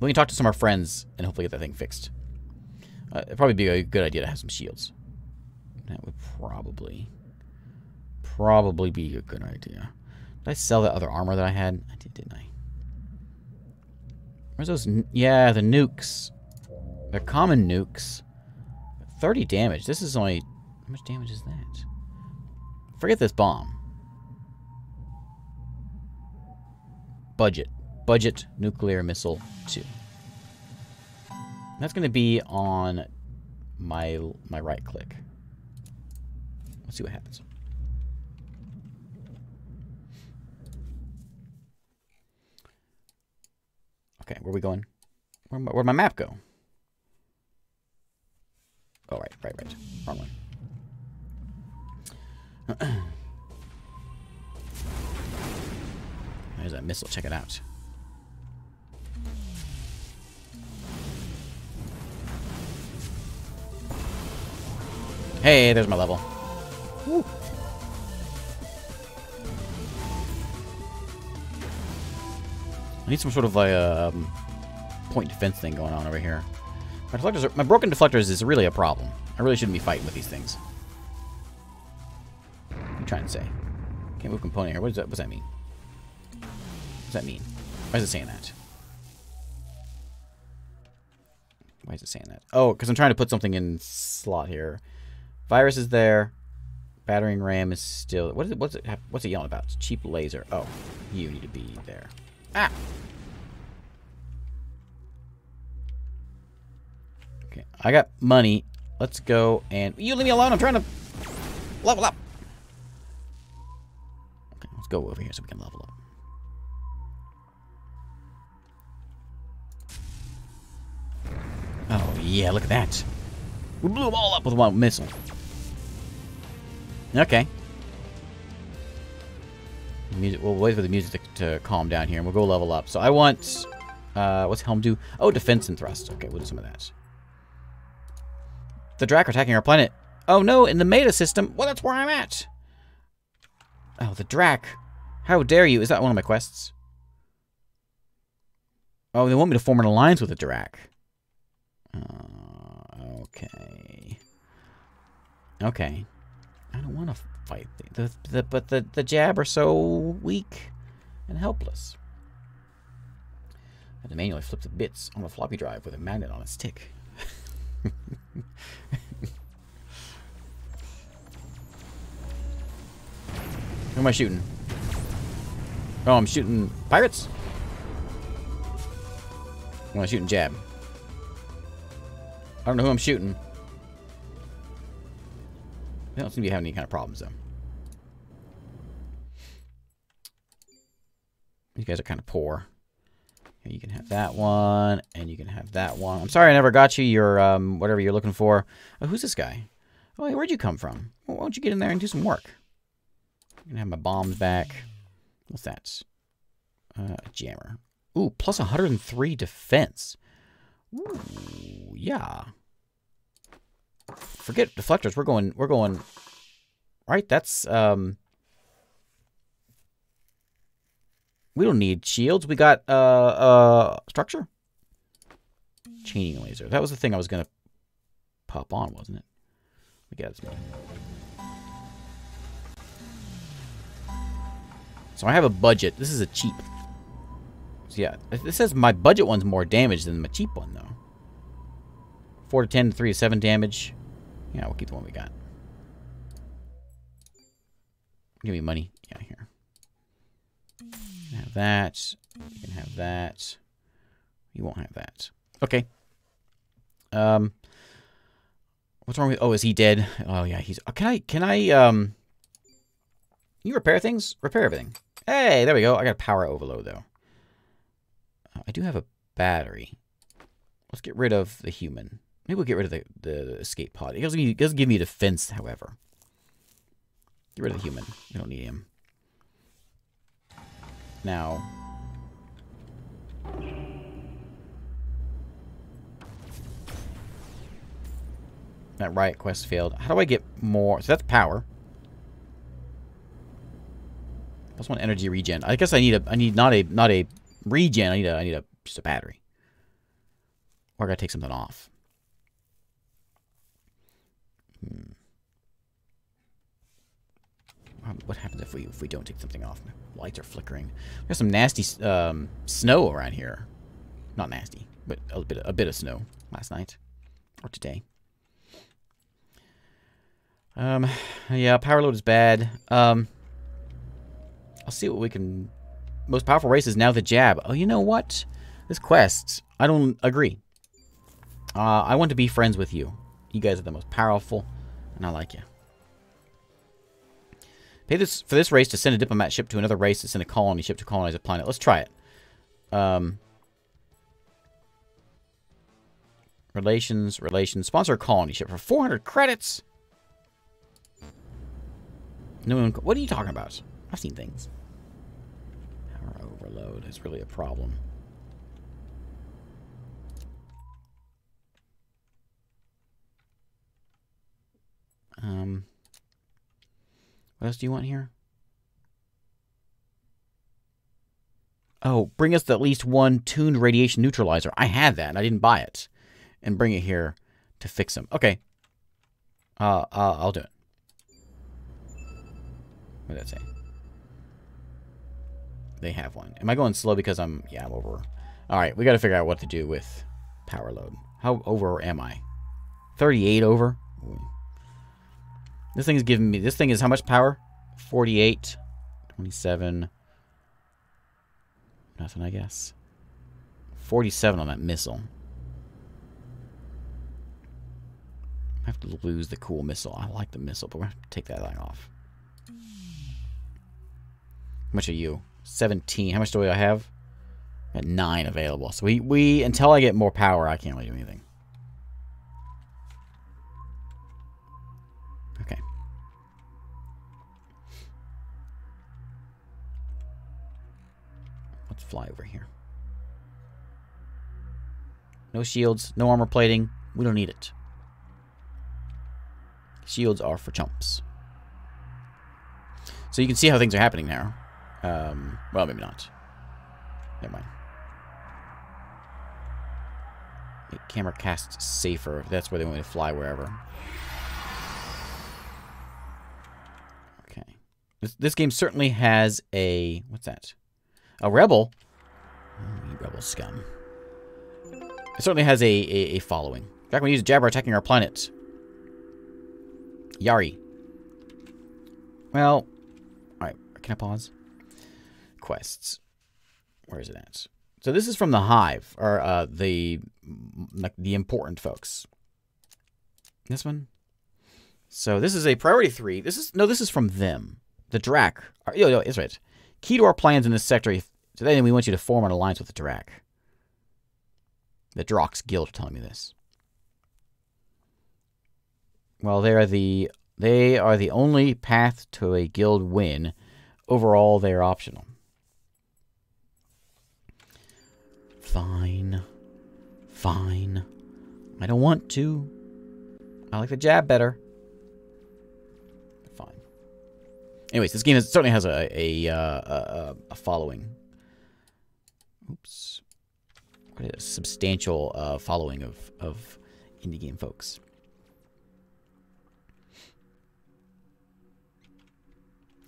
We can talk to some of our friends and hopefully get that thing fixed. Uh, it'd probably be a good idea to have some shields. That would probably, probably be a good idea. Did I sell that other armor that I had? I did, didn't I? Where's those? Yeah, the nukes. They're common nukes. 30 damage. This is only... How much damage is that? Forget this bomb. Budget. Budget nuclear missile 2. That's going to be on my my right click. Let's see what happens. Okay, where are we going? Where my, where'd my map go? Oh, right, right, right. Wrong one. There's that missile. Check it out. Hey, there's my level. Woo. I need some sort of like a um, point defense thing going on over here. My deflectors, are, my broken deflectors is really a problem. I really shouldn't be fighting with these things. What are you trying to say? Can't move component here. What does that? What does that mean? What does that mean? Why is it saying that? Why is it saying that? Oh, because I'm trying to put something in slot here. Virus is there. Battering ram is still. What is it? What's it? What's it yelling about? It's cheap laser. Oh, you need to be there. Ah. Okay, I got money. Let's go and you leave me alone. I'm trying to level up. Okay, let's go over here so we can level up. Oh yeah, look at that. We blew them all up with one missile. Okay. Music. We'll wait for the music to, to, calm down here, and we'll go level up. So I want, uh, what's Helm do? Oh, defense and thrust. Okay, we'll do some of that. The are attacking our planet. Oh no, in the meta system. Well, that's where I'm at. Oh, the Drak. How dare you? Is that one of my quests? Oh, they want me to form an alliance with the Drak. Uh, okay. Okay. I don't want to fight. The, the, the, but the, the jab are so weak and helpless. I had to manually flip the bits on a floppy drive with a magnet on a stick. Who am I shooting? Oh, I'm shooting pirates? I'm shooting jab. I don't know who I'm shooting. They don't seem to be having any kind of problems, though. These guys are kind of poor. You can have that one, and you can have that one. I'm sorry I never got you your, um, whatever you're looking for. Oh, who's this guy? Oh, hey, where'd you come from? Well, why don't you get in there and do some work? I'm gonna have my bombs back. What's that? Uh, jammer. Ooh, plus 103 defense. Ooh, yeah. Forget deflectors. We're going, we're going, right? That's, um, we don't need shields. We got, uh, uh, structure. Chaining laser. That was the thing I was going to pop on, wasn't it? We got this So I have a budget. This is a cheap. So yeah, it says my budget one's more damage than my cheap one, though. 4 to 10 to 3 to 7 damage. Yeah, we'll keep the one we got. Give me money. Yeah, here. Have that. You can have that. You won't have that. Okay. Um. What's wrong with? Oh, is he dead? Oh yeah, he's. Uh, can I? Can I? Um. You repair things? Repair everything. Hey, there we go. I got a power overload though. Uh, I do have a battery. Let's get rid of the human. Maybe we'll get rid of the, the escape pod. It doesn't, give me, it doesn't give me defense, however. Get rid of the human. We don't need him. Now... That riot quest failed. How do I get more? So that's power. Plus one energy regen. I guess I need a I need not a not a regen, I need a I need a just a battery. Or I gotta take something off. Hmm. What happens if we if we don't take something off? Lights are flickering. There's some nasty um, snow around here. Not nasty, but a bit a bit of snow last night or today. Um, yeah, power load is bad. Um, I'll see what we can. Most powerful race is now the jab. Oh, you know what? This quest, I don't agree. Uh, I want to be friends with you. You guys are the most powerful. And I like you. Pay this for this race to send a diplomat ship to another race to send a colony ship to colonize a planet. Let's try it. Um, relations, relations. Sponsor a colony ship for 400 credits. No one. What are you talking about? I've seen things. Power overload is really a problem. Um, what else do you want here? Oh, bring us at least one tuned radiation neutralizer. I had that. and I didn't buy it. And bring it here to fix them. Okay. Uh, uh, I'll do it. What did that say? They have one. Am I going slow because I'm... Yeah, I'm over. All right, we got to figure out what to do with power load. How over am I? 38 over? Ooh. This thing is giving me... This thing is how much power? 48. 27. Nothing, I guess. 47 on that missile. I have to lose the cool missile. I like the missile, but we're going to take that thing off. How much are you? 17. How much do I have? Got 9 available. So we, we until I get more power, I can't really do anything. Fly over here. No shields, no armor plating. We don't need it. Shields are for chumps. So you can see how things are happening now. Um, well, maybe not. Never mind. Make camera cast safer. That's where they want me to fly wherever. Okay. This, this game certainly has a... What's that? A rebel? Rebel scum. It certainly has a, a, a following. Back when we used Jabber attacking our planet. Yari. Well, alright, can I pause? Quests. Where is it at? So this is from the Hive, or uh, the like the important folks. This one. So this is a priority three. This is no, this is from them. The Drak. Yo, yo, it's right. Key to our plans in this sector. So then we want you to form an alliance with the Drak. The Drox Guild are telling me this. Well, they are the they are the only path to a guild win. Overall, they are optional. Fine. Fine. I don't want to. I like the jab better. Fine. Anyways, this game certainly has a a, uh, a, a following. Oops. Quite a substantial uh, following of, of indie game folks.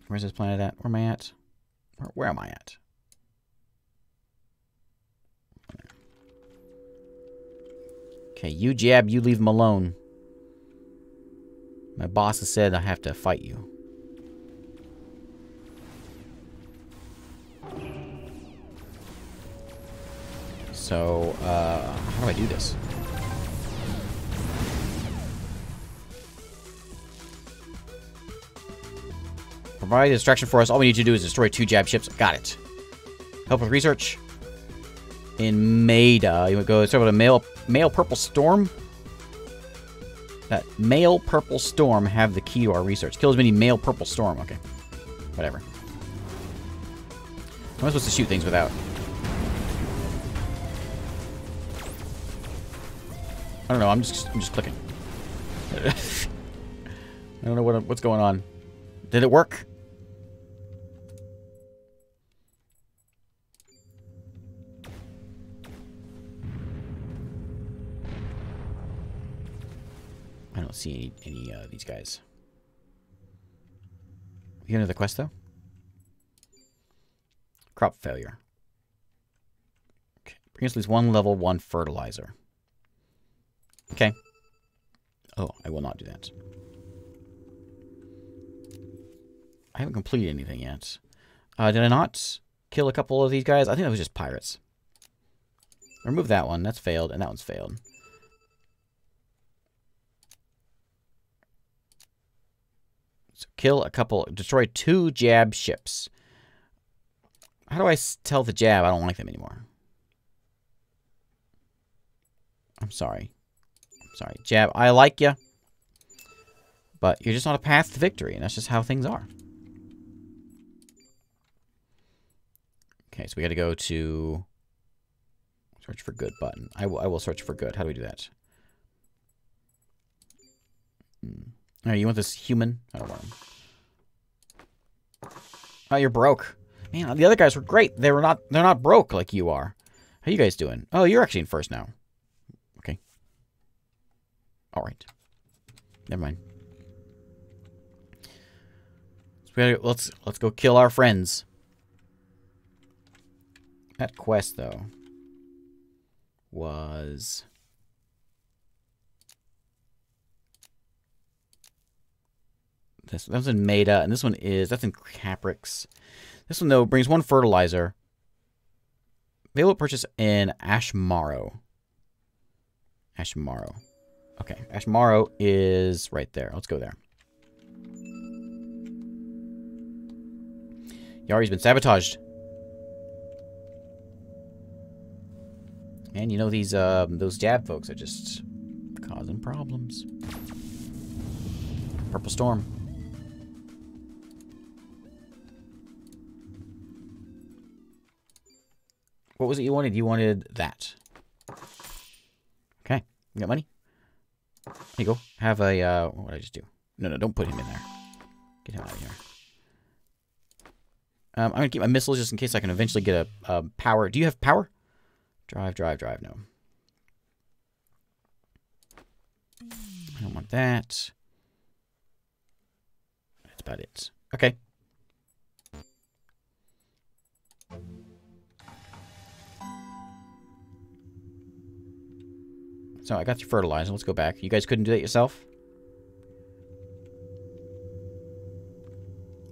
Where's this planet at? Where am I at? Where, where am I at? Okay, you jab, you leave him alone. My boss has said I have to fight you. So, uh, how do I do this? Provide a distraction for us. All we need to do is destroy two jab ships. Got it. Help with research. In Maida, you would go start with a male male purple storm. That male purple storm have the key to our research. Kill as many male purple storm. Okay. Whatever. Am I supposed to shoot things without? I don't know. I'm just I'm just clicking. I don't know what what's going on. Did it work? I don't see any, any uh, these guys. You another quest, though? Crop failure. Okay. Bring us at least one level one fertilizer. Okay. Oh, I will not do that. I haven't completed anything yet. Uh, did I not kill a couple of these guys? I think that was just pirates. Remove that one. That's failed, and that one's failed. So kill a couple, destroy two jab ships. How do I tell the jab I don't like them anymore? I'm sorry. Sorry. Jab, I like you. But you're just on a path to victory, and that's just how things are. Okay, so we got to go to search for good button. I will, I will search for good. How do we do that? Hmm. Oh, you want this human? I don't want him. Oh, you're broke. Man, the other guys were great. They were not. They're not broke like you are. How you guys doing? Oh, you're actually in first now. Alright. Never mind. Let's let's go kill our friends. That quest though was this that was in Meta, and this one is that's in Caprix. This one though brings one fertilizer. Available purchase in Ashmaro. Ashmaro. Okay, Ashmaro is right there. Let's go there. Yari's been sabotaged. And you know these um, those jab folks are just causing problems. Purple storm. What was it you wanted? You wanted that. Okay. You got money? Here you go. Have a, uh, what did I just do? No, no, don't put him in there. Get him out of here. Um, I'm going to keep my missiles just in case I can eventually get a, a power. Do you have power? Drive, drive, drive. No. I don't want that. That's about it. Okay. So I got your fertilizer. Let's go back. You guys couldn't do that yourself?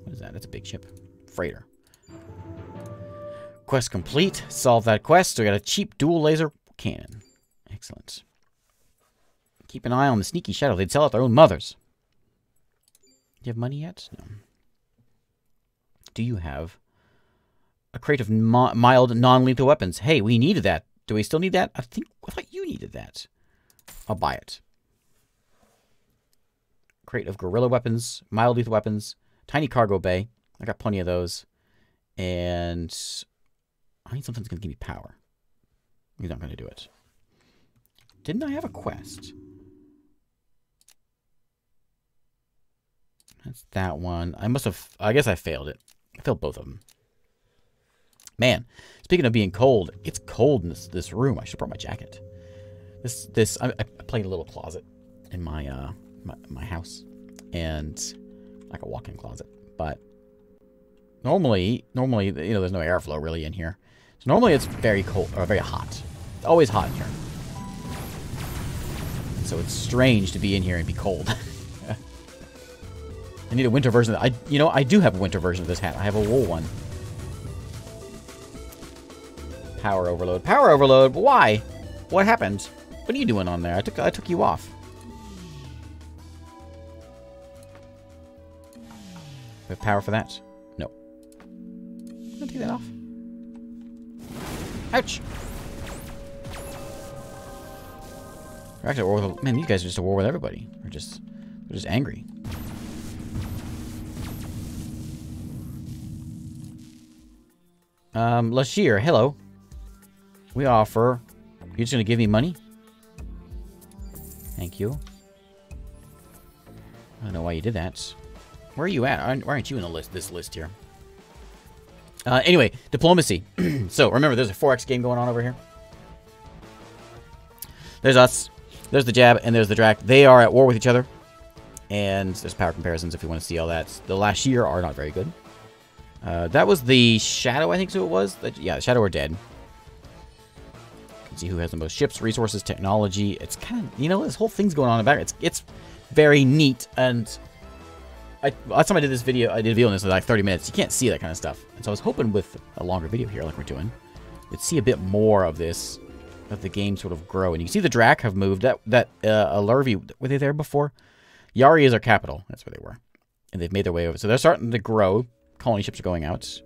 What is that? That's a big ship. Freighter. Quest complete. Solve that quest. So We got a cheap dual laser cannon. Excellent. Keep an eye on the sneaky shadow. They'd sell out their own mothers. Do you have money yet? No. Do you have a crate of mild non-lethal weapons? Hey, we needed that. Do we still need that? I think I thought you needed that. I'll buy it. Crate of guerrilla weapons, mild lethal weapons, tiny cargo bay. I got plenty of those. And I need something that's going to give me power. He's not going to do it. Didn't I have a quest? That's that one. I must have... I guess I failed it. I failed both of them. Man, speaking of being cold, it's cold in this, this room. I should have brought my jacket. This this I, I play in a little closet in my uh my, my house, and like a walk-in closet. But normally, normally you know, there's no airflow really in here. So normally it's very cold or very hot. It's always hot in here. So it's strange to be in here and be cold. I need a winter version. I, you know, I do have a winter version of this hat. I have a wool one. Power overload. Power overload. Why? What happened? What are you doing on there? I took I took you off. We have power for that? No. I'm take that off. Ouch! We're actually at war with man, these guys are just at war with everybody. They're just they're just angry. Um, Lashir, hello. We offer. You're just gonna give me money? Thank you. I don't know why you did that. Where are you at? Why aren't you in the list? This list here. Uh, anyway, diplomacy. so remember, there's a 4X game going on over here. There's us. There's the Jab, and there's the Drak. They are at war with each other. And there's power comparisons if you want to see all that. The Lashir are not very good. Uh, that was the Shadow, I think so it was. The, yeah, the Shadow are dead see who has the most ships, resources, technology. It's kind of, you know, this whole thing's going on about It's it's very neat. And I, last time I did this video, I did a video on this in like 30 minutes. You can't see that kind of stuff. And so I was hoping with a longer video here, like we're doing, you'd see a bit more of this, of the game sort of grow. And you can see the Drak have moved. That, that uh, Lurvy, were they there before? Yari is our capital. That's where they were. And they've made their way over. So they're starting to grow. Colony ships are going out.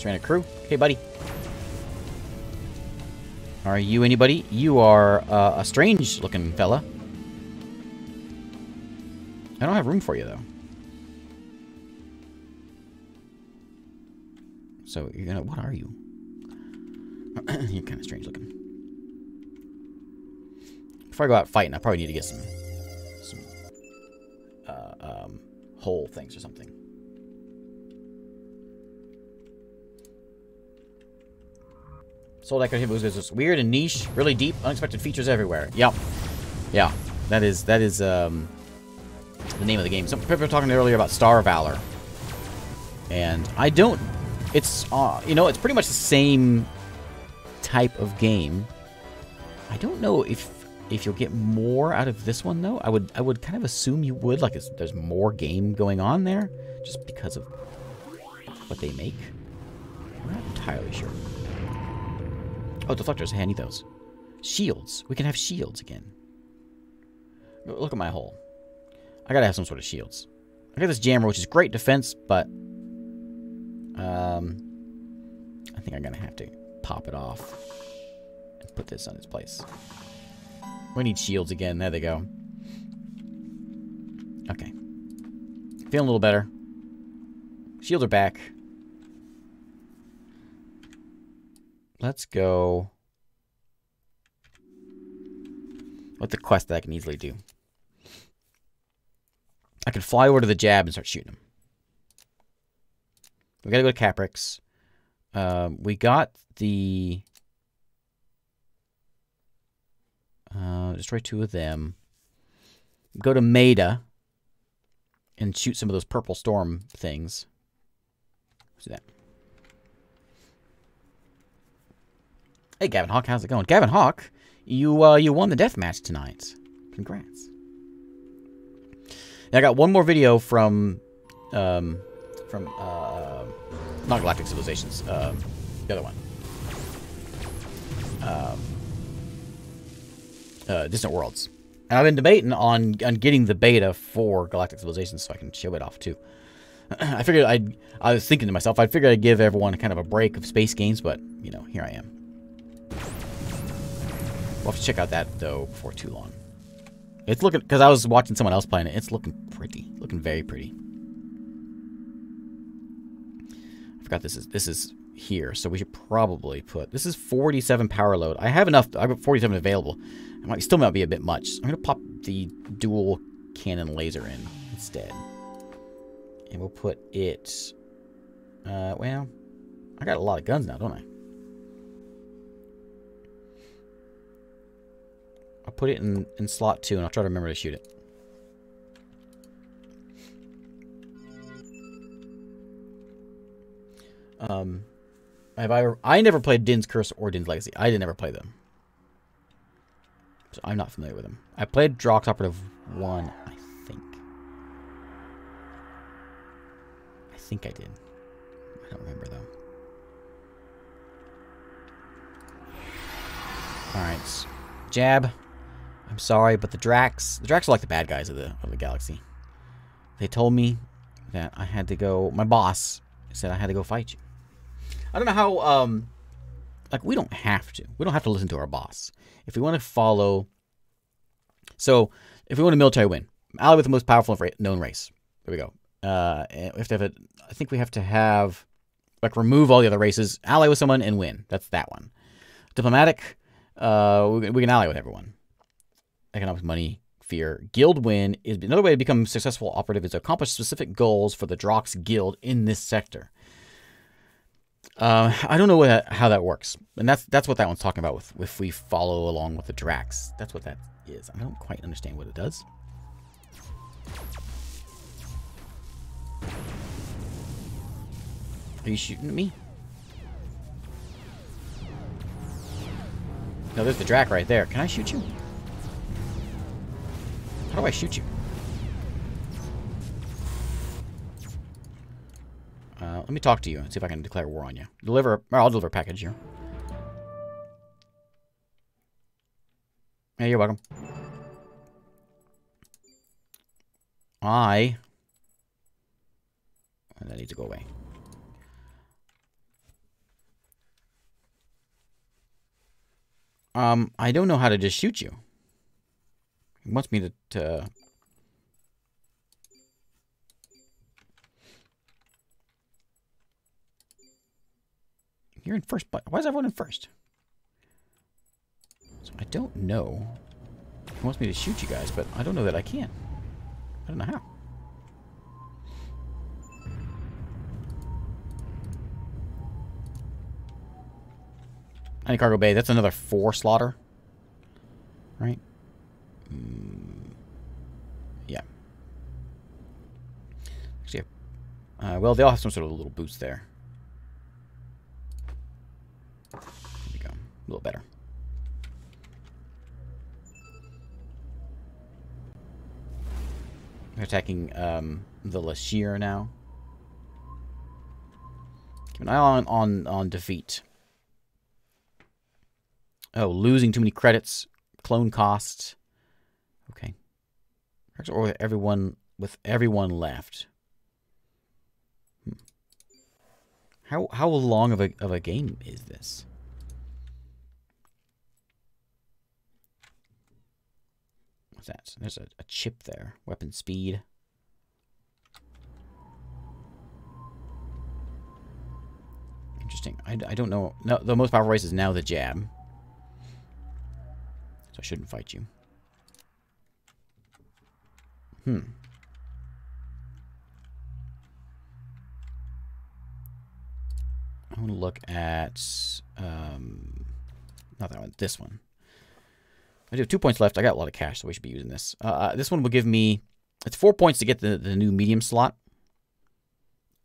Stranded crew. Hey, buddy. Are you anybody? You are uh, a strange-looking fella. I don't have room for you, though. So, you're gonna... What are you? you're kind of strange-looking. Before I go out fighting, I probably need to get some... Some... Uh, um, hole things or something. Soul Decorative was just weird and niche, really deep, unexpected features everywhere. Yep. Yeah. That is that is um the name of the game. Some people were talking earlier about Star Valor. And I don't it's uh, you know, it's pretty much the same type of game. I don't know if if you'll get more out of this one, though. I would I would kind of assume you would. Like, there's more game going on there, just because of what they make. I'm not entirely sure. Oh, deflectors. Hey, I need those. Shields. We can have shields again. Look at my hole. I gotta have some sort of shields. I got this jammer, which is great defense, but... Um... I think I'm gonna have to pop it off and put this on its place. We need shields again. There they go. Okay. Feeling a little better. Shields are back. Let's go with the quest that I can easily do. I can fly over to the jab and start shooting him. We gotta go to Caprix. Um, we got the Uh, destroy two of them. Go to Maida and shoot some of those purple storm things. What's that? Hey, Gavin Hawk, how's it going? Gavin Hawk, you uh, you won the death match tonight. Congrats. Now, I got one more video from um, from uh, not Galactic Civilizations, um, the other one. Um, uh, Distant Worlds. And I've been debating on, on getting the beta for Galactic Civilizations so I can show it off too. I figured I'd, I was thinking to myself, I figured I'd give everyone kind of a break of space games, but, you know, here I am. We'll have to check out that, though, before too long. It's looking, because I was watching someone else playing it, it's looking pretty. Looking very pretty. I forgot this is, this is here, so we should probably put, this is 47 power load. I have enough, I've got 47 available. It might still might be a bit much. I'm going to pop the dual cannon laser in instead. And we'll put it... Uh, well, I got a lot of guns now, don't I? I'll put it in, in slot 2, and I'll try to remember to shoot it. Um, have I, I never played Din's Curse or Din's Legacy. I didn't ever play them. So I'm not familiar with them. I played Drox Operative 1, I think. I think I did. I don't remember, though. Alright. Jab. I'm sorry, but the Draks... The Draks are like the bad guys of the, of the galaxy. They told me that I had to go... My boss said I had to go fight you. I don't know how... Um, like, we don't have to. We don't have to listen to our boss if we want to follow, so if we want a military win, ally with the most powerful known race. There we go. Uh, we have to have it. I think we have to have like remove all the other races, ally with someone, and win. That's that one. Diplomatic. Uh, we, we can ally with everyone. Economic money, fear. Guild win is another way to become successful operative is to accomplish specific goals for the Drox Guild in this sector. Uh, I don't know what, how that works, and that's that's what that one's talking about. With if we follow along with the Draks, that's what that is. I don't quite understand what it does. Are you shooting at me? No, there's the Drak right there. Can I shoot you? How do I shoot you? Uh, let me talk to you and see if I can declare war on you. Deliver, I'll deliver a package here. Hey, you're welcome. I... That needs to go away. Um, I don't know how to just shoot you. He wants me to, to You're in first, but why is everyone in first? So I don't know. He wants me to shoot you guys, but I don't know that I can. I don't know how. Any cargo bay. That's another four slaughter. Right? Mm, yeah. Actually, uh, well, they all have some sort of little boost there. There we go. A little better. They're attacking um, the Lashir now. Keep an eye on on on defeat. Oh, losing too many credits, clone costs. Or everyone with everyone left. Hmm. How how long of a of a game is this? What's that? There's a, a chip there. Weapon speed. Interesting. I, I don't know. No, the most powerful race is now the jab. So I shouldn't fight you. Hmm. I want to look at, um, not that one, this one. I do have two points left. I got a lot of cash, so we should be using this. Uh, uh, this one will give me, it's four points to get the, the new medium slot.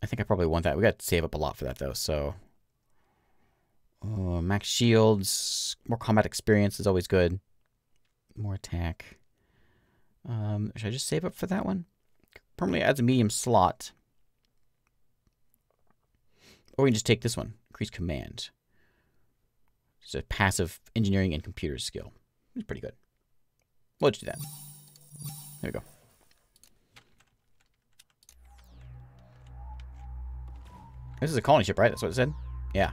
I think I probably want that. We got to save up a lot for that, though, so. Uh, max shields, more combat experience is always good. More attack. Um, should I just save up for that one? Permanently adds a medium slot. Or we can just take this one. Increase command. It's a passive engineering and computer skill. It's pretty good. We'll just do that. There we go. This is a colony ship, right? That's what it said? Yeah.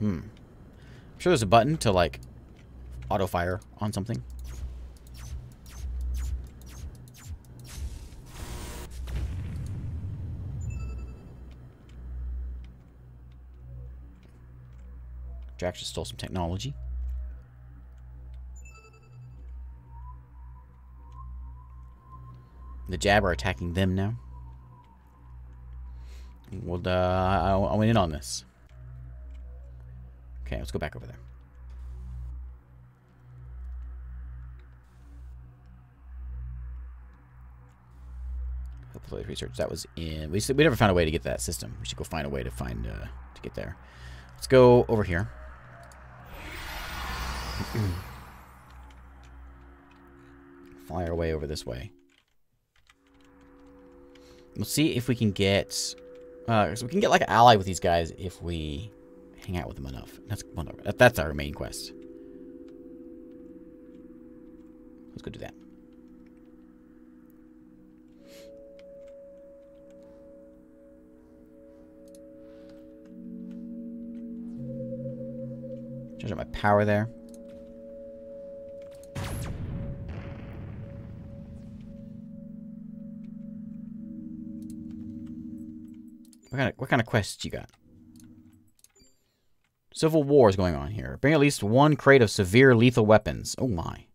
Hmm. I'm sure there's a button to, like, auto-fire on something. Jack just stole some technology. The Jab are attacking them now. Well, uh, I, I went in on this. Okay, let's go back over there. Hopefully research. That was in... We, we never found a way to get that system. We should go find a way to find uh, to get there. Let's go over here. Fly our way over this way. We'll see if we can get... Uh, so we can get like an ally with these guys if we hang out with them enough. That's one. that's our main quest. Let's go do that. Charge up my power there. What kind of what kind of quests you got? Civil war is going on here. Bring at least one crate of severe lethal weapons. Oh my.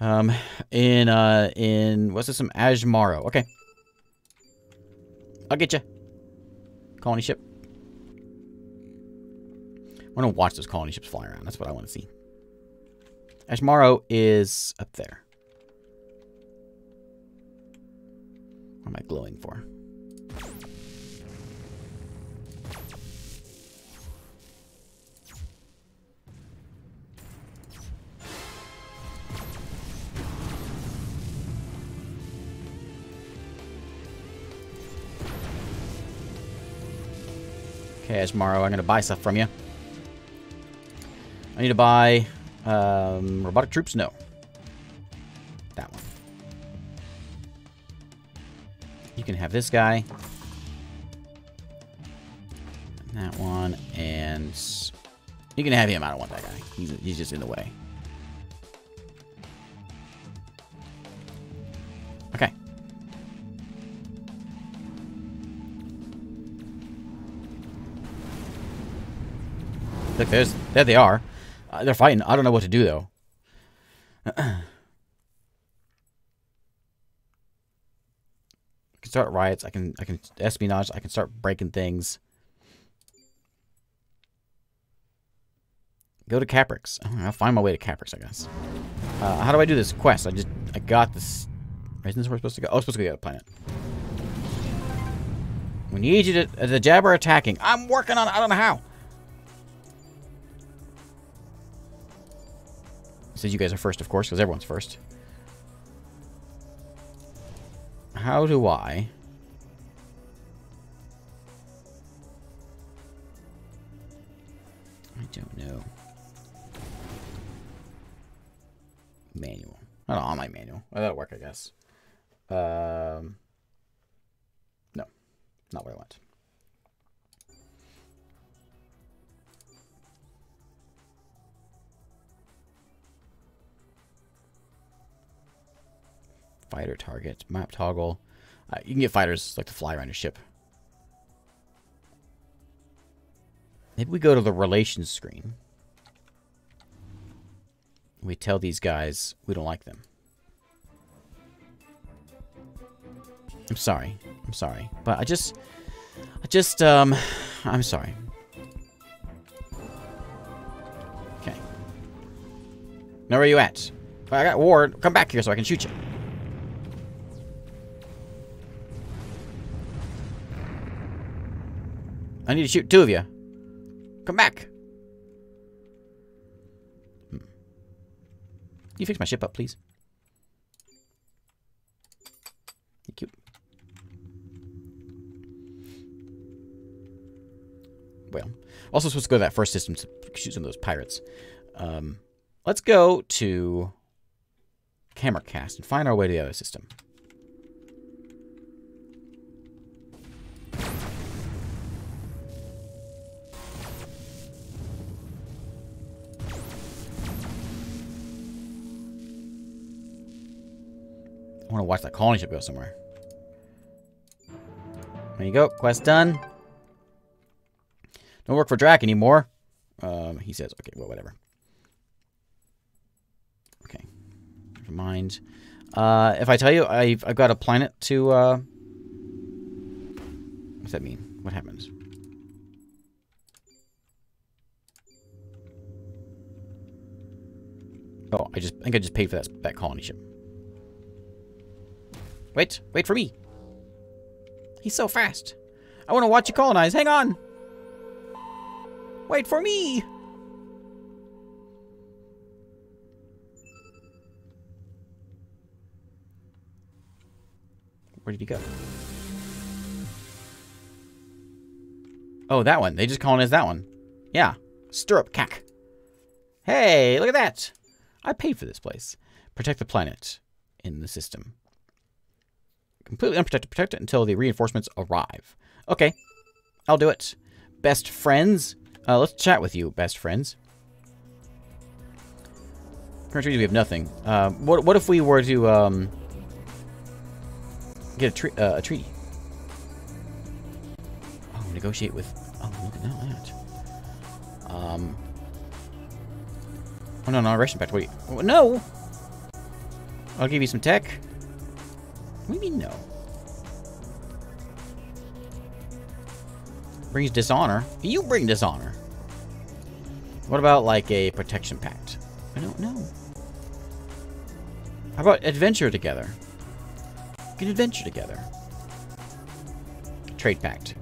Um, in uh, in what's this? Some Ajmaro. Okay. I'll get you. Colony ship. I want to watch those colony ships fly around. That's what I want to see. Ajmaro is up there. What am I glowing for? Okay, tomorrow I'm going to buy stuff from you. I need to buy um, robotic troops? No. That one. You can have this guy. That one. And you can have him. I don't want that guy. He's, he's just in the way. Look, there's there they are. Uh, they're fighting. I don't know what to do though. I can start riots. I can I can espionage. I can start breaking things. Go to Caprix. I'll find my way to Caprix, I guess. Uh, how do I do this quest? I just I got this. Isn't this where we're supposed to go? Oh, supposed to go to the planet. We need you to... The Jabber attacking. I'm working on it. I don't know how. Says you guys are first, of course, because everyone's first. How do I... I don't know. Manual. Don't know, online manual. Well, that'll work, I guess. Um, no, not what I want. Fighter target, map toggle. Uh, you can get fighters like to fly around your ship. Maybe we go to the relations screen. We tell these guys we don't like them. I'm sorry. I'm sorry. But I just... I just, um... I'm sorry. Okay. Now where are you at? I got Ward. Come back here so I can shoot you. I need to shoot two of you. Come back. Hmm. you fix my ship up, please? Thank you. Well, also supposed to go to that first system to shoot some of those pirates. Um, let's go to camera cast and find our way to the other system. I want to watch that colony ship go somewhere. There you go. Quest done. Don't work for Drak anymore. Um, he says, okay, well, whatever. Okay. Never mind. Uh, if I tell you I've, I've got a planet to, uh... What's that mean? What happens? Oh, I just I think I just paid for that, that colony ship. Wait, wait for me. He's so fast. I want to watch you colonize. Hang on. Wait for me. Where did he go? Oh, that one. They just colonized that one. Yeah. Stirrup cack. Hey, look at that. I paid for this place. Protect the planet in the system. Completely unprotected. Protect it until the reinforcements arrive. Okay. I'll do it. Best friends. Uh, let's chat with you, best friends. Current we have nothing. Uh, what, what if we were to um, get a, tre uh, a treaty? Oh, negotiate with... Oh, look at that. Um, oh, no, no, Russian pact. Wait. No! I'll give you some tech. What do you mean no? Brings dishonor. You bring dishonor. What about like a protection pact? I don't know. How about adventure together? We can adventure together. Trade pact.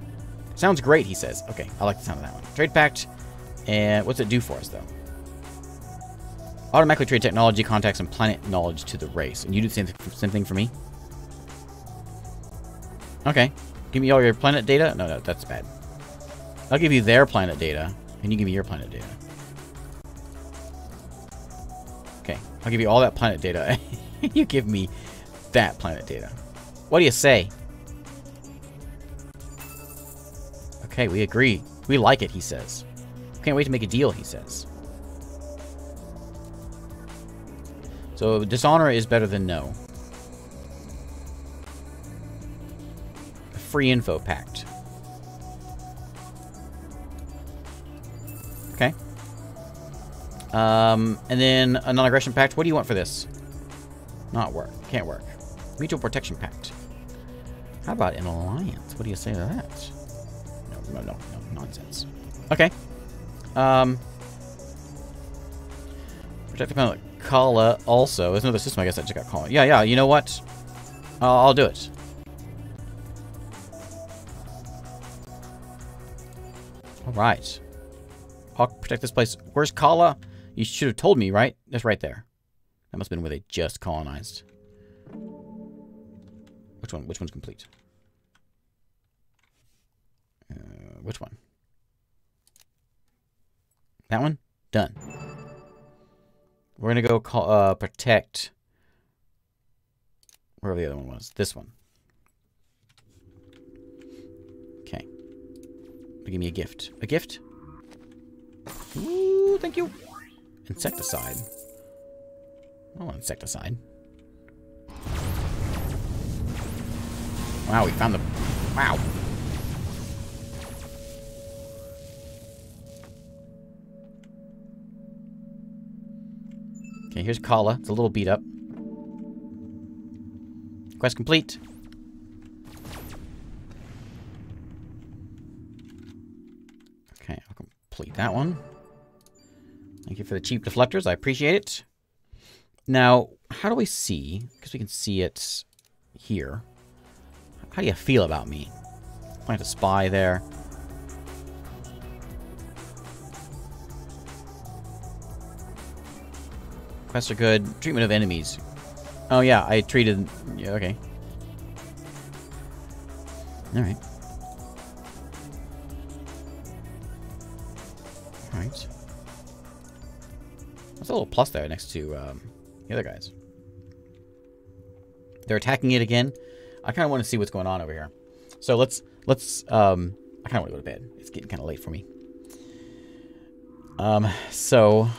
Sounds great, he says. Okay, I like the sound of that one. Trade pact. And what's it do for us, though? Automatically trade technology, contacts, and planet knowledge to the race. And you do the same, same thing for me? Okay. Give me all your planet data? No, no, that's bad. I'll give you their planet data, and you give me your planet data. Okay. I'll give you all that planet data. you give me that planet data. What do you say? Okay, we agree. We like it, he says. Can't wait to make a deal, he says. So, dishonor is better than no. Free info pact. Okay. Um, and then a non-aggression pact. What do you want for this? Not work. Can't work. Mutual protection pact. How about an alliance? What do you say to that? No, no, no, no nonsense. Okay. Um, protect Kala also. There's another system I guess I just got Kala. Yeah, yeah, you know what? I'll, I'll do it. All right. I'll protect this place. Where's Kala? You should have told me, right? That's right there. That must have been where they just colonized. Which one? Which one's complete? Uh, which one? That one? Done. We're going to go call, uh, protect... Wherever the other one was. This one. Okay. Give me a gift. A gift? Ooh, thank you. Insecticide. Want insecticide. Wow, we found the... Wow. Okay, here's Kala. It's a little beat up. Quest complete. Okay, I'll complete that one. Thank you for the cheap deflectors. I appreciate it. Now, how do we see? Because we can see it here. How do you feel about me? Plant a spy there. Quests are good. Treatment of enemies. Oh yeah, I treated... Yeah, okay. Alright. A little plus there next to um, the other guys. They're attacking it again. I kind of want to see what's going on over here. So let's, let's, um, I kind of want to go to bed. It's getting kind of late for me. Um, so,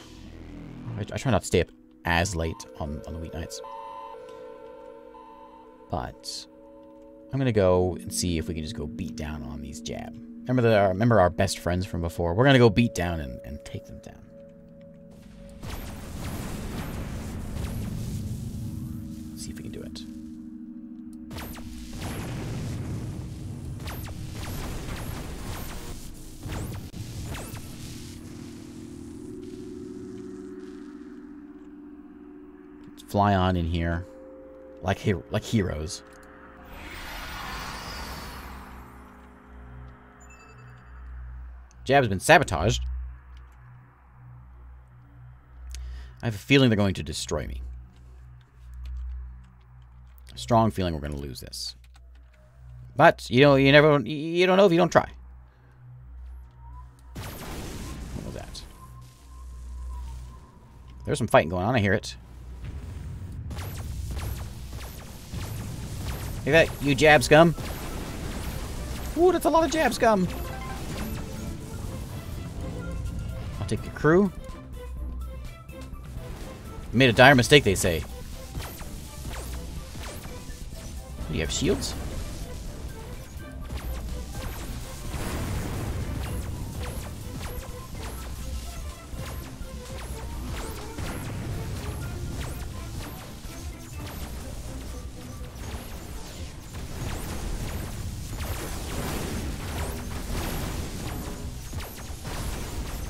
I, I try not to stay up as late on, on the weeknights. But I'm gonna go and see if we can just go beat down on these jab. Remember the remember our best friends from before? We're gonna go beat down and, and take them down. Fly on in here like like heroes. Jab's been sabotaged. I have a feeling they're going to destroy me. A strong feeling we're going to lose this. But you know, you never, you don't know if you don't try. What was that? There's some fighting going on. I hear it. Look at that, you jab scum. Ooh, that's a lot of jab scum. I'll take your crew. Made a dire mistake, they say. Do you have shields?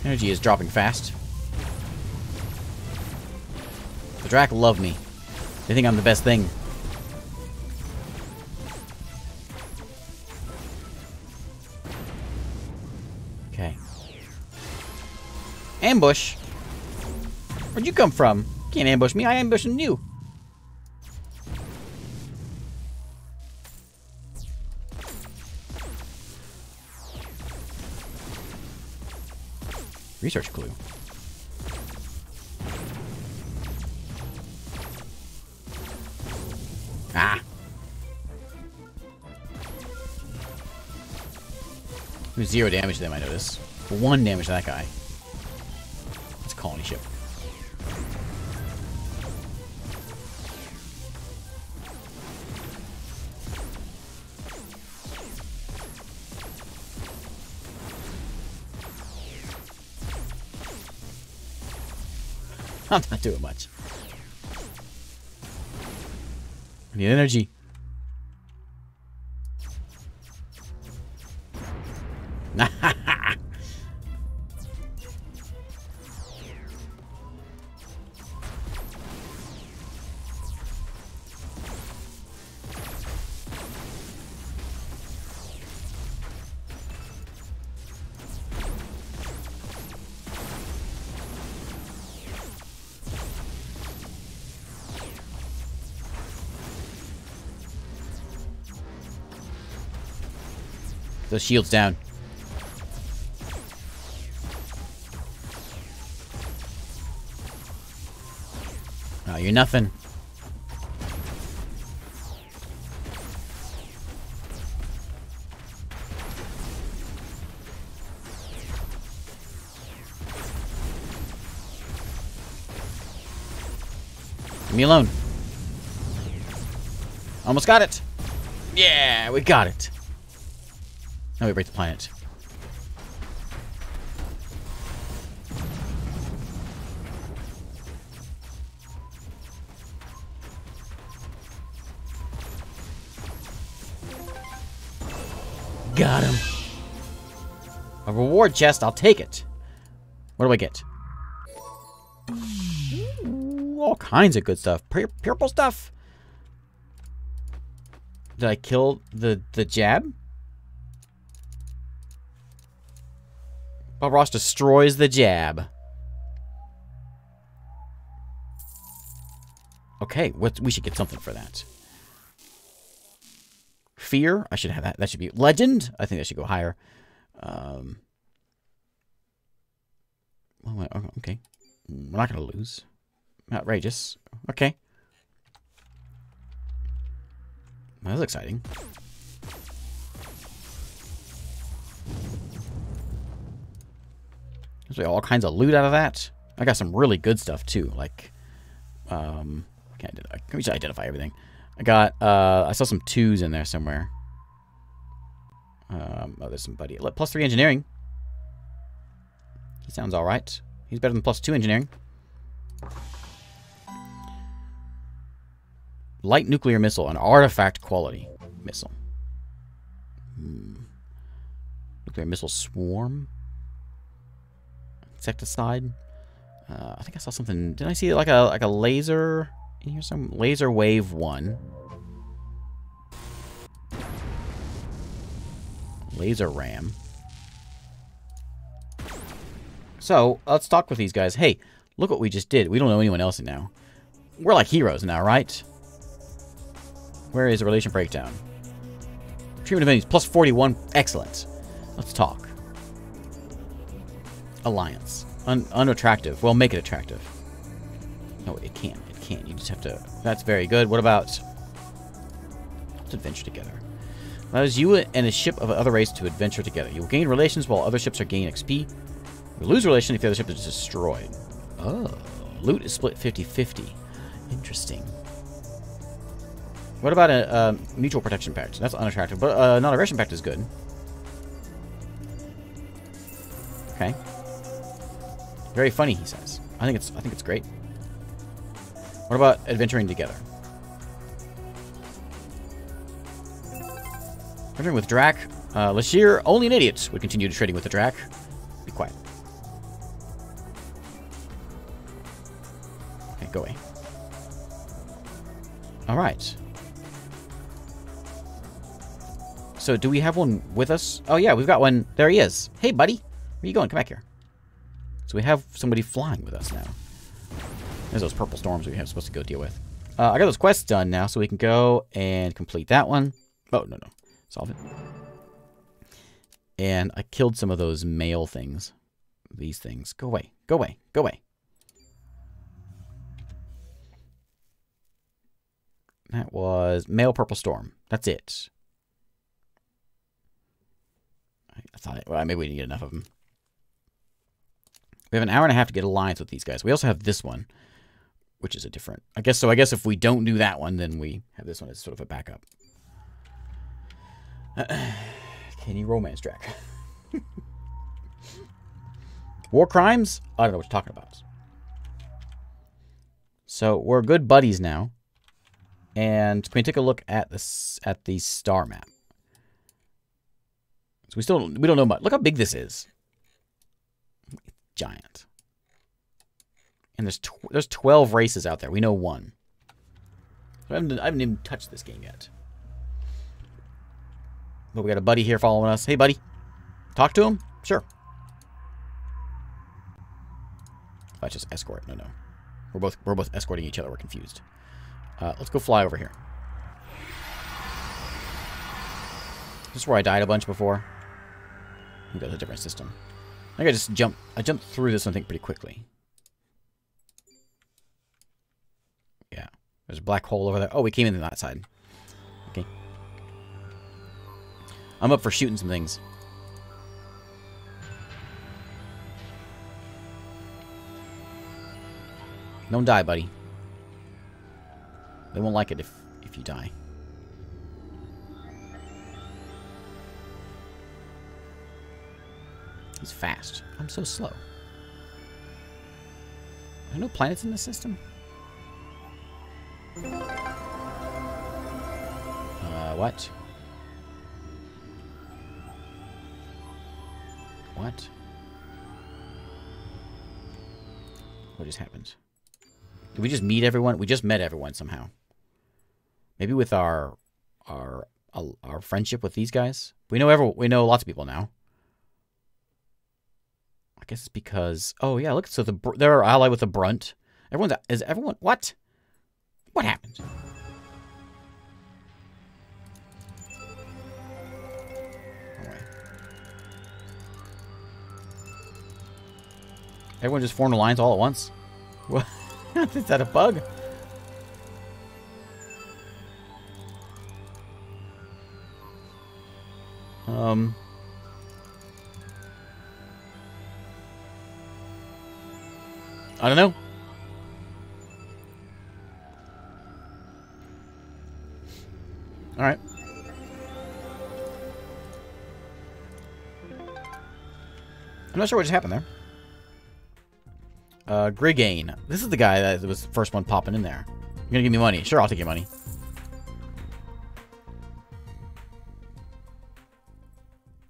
Energy is dropping fast. The Drak love me. They think I'm the best thing. Okay. Ambush? Where'd you come from? Can't ambush me, I ambushing you. Research clue. Ah. Zero damage to them, I notice. One damage to that guy. It's a colony ship. Not doing much. I need energy. Those shields down. Oh, you're nothing. Leave me alone. Almost got it. Yeah, we got it. Now we break the planet. Got him. A reward chest, I'll take it. What do I get? all kinds of good stuff. Pur purple stuff. Did I kill the the jab? Ross destroys the jab. Okay, what we should get something for that. Fear, I should have that. That should be legend. I think that should go higher. Um, oh, okay, we're not gonna lose. Outrageous. Okay. That was exciting. There's all kinds of loot out of that. I got some really good stuff too. Like, um, can't I can identify everything. I got, uh, I saw some twos in there somewhere. Um, oh, there's somebody. Plus three engineering. He sounds all right. He's better than plus two engineering. Light nuclear missile, an artifact quality missile. Hmm. Nuclear missile swarm. Insecticide. Uh, I think I saw something. Did I see like a like a laser in here? Some laser wave one. Laser ram. So let's talk with these guys. Hey, look what we just did. We don't know anyone else now. We're like heroes now, right? Where is the relation breakdown? Treatment of enemies, plus 41. Excellent. Let's talk. Alliance. Un unattractive. Well, make it attractive. No, it can't. It can't. You just have to... That's very good. What about... Let's adventure together. Allows you and a ship of other race to adventure together. You will gain relations while other ships are gaining XP. You lose relation if the other ship is destroyed. Oh. Loot is split 50-50. Interesting. What about a, mutual protection pact? That's unattractive, but uh, non-aggression pact is good. Okay. Very funny, he says. I think it's I think it's great. What about adventuring together? Adventuring with Drak. Uh, Lashir, only an idiot would continue to trading with the Drak. Be quiet. Okay, go away. All right. So do we have one with us? Oh yeah, we've got one. There he is. Hey, buddy. Where you going? Come back here. So we have somebody flying with us now. There's those purple storms we have supposed to go deal with. Uh, I got those quests done now, so we can go and complete that one. Oh, no, no. Solve it. And I killed some of those male things. These things. Go away. Go away. Go away. That was male purple storm. That's it. I thought, it. well, maybe we didn't get enough of them. We have an hour and a half to get alliance with these guys. We also have this one, which is a different. I guess so. I guess if we don't do that one, then we have this one as sort of a backup. Uh, can you romance track? War crimes? I don't know what you're talking about. So we're good buddies now. And can we take a look at this at the star map? So we still we don't know much. Look how big this is. Giant. And there's tw there's 12 races out there. We know one. I haven't, I haven't even touched this game yet. But we got a buddy here following us. Hey, buddy. Talk to him? Sure. I just escort. No, no. We're both we're both escorting each other. We're confused. Uh, let's go fly over here. This is where I died a bunch before. Maybe that's a different system. I I just jump. I jumped through this, I think, pretty quickly. Yeah. There's a black hole over there. Oh, we came in that side. Okay. I'm up for shooting some things. Don't die, buddy. They won't like it if, if you die. He's fast. I'm so slow. Are no planets in the system? Uh, what? What? What just happened? Did we just meet everyone? We just met everyone somehow. Maybe with our our our friendship with these guys. We know every we know lots of people now. I guess it's because oh yeah, look so the they're our ally with the brunt. Everyone's is everyone what? What happened? Everyone just formed alliance all at once? What? Is that a bug? Um... I don't know. Alright. I'm not sure what just happened there. Uh, Grigane. This is the guy that was the first one popping in there. You're gonna give me money. Sure, I'll take your money.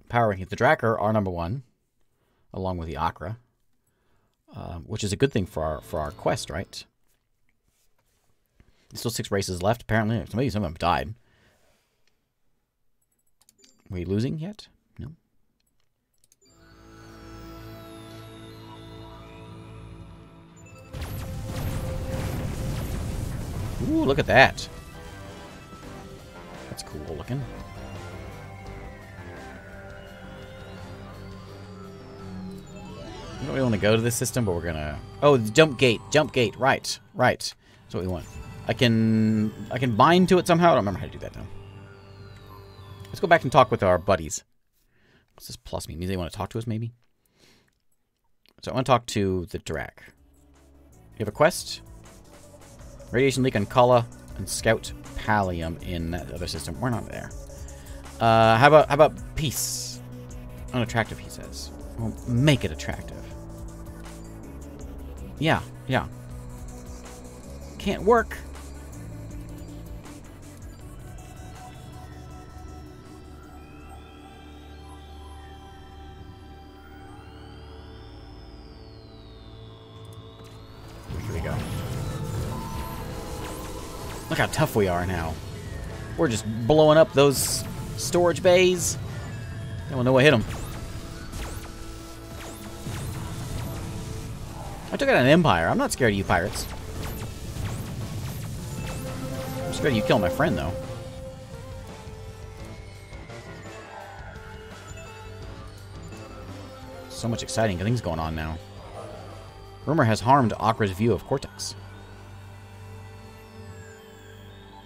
Power rankings. The Drakkar are number one, along with the Akra, uh, which is a good thing for our for our quest, right? There's still six races left, apparently. Maybe some of them died. Are we losing yet? No. Ooh, look at that. That's cool looking. We don't really want to go to this system, but we're gonna... Oh, the jump gate. Jump gate. Right. Right. That's what we want. I can... I can bind to it somehow. I don't remember how to do that, though. Let's go back and talk with our buddies. What's this plus mean? Means they want to talk to us, maybe? So I want to talk to the Drak. You have a quest? Radiation leak on Kala and Scout Pallium in that other system. We're not there. Uh, how about how about peace? Unattractive, he says. Well, make it attractive. Yeah, yeah. Can't work. Look how tough we are now. We're just blowing up those storage bays. They will know what hit them. I took out an empire. I'm not scared of you pirates. I'm scared you killing my friend, though. So much exciting things going on now. Rumor has harmed Akra's view of Cortex.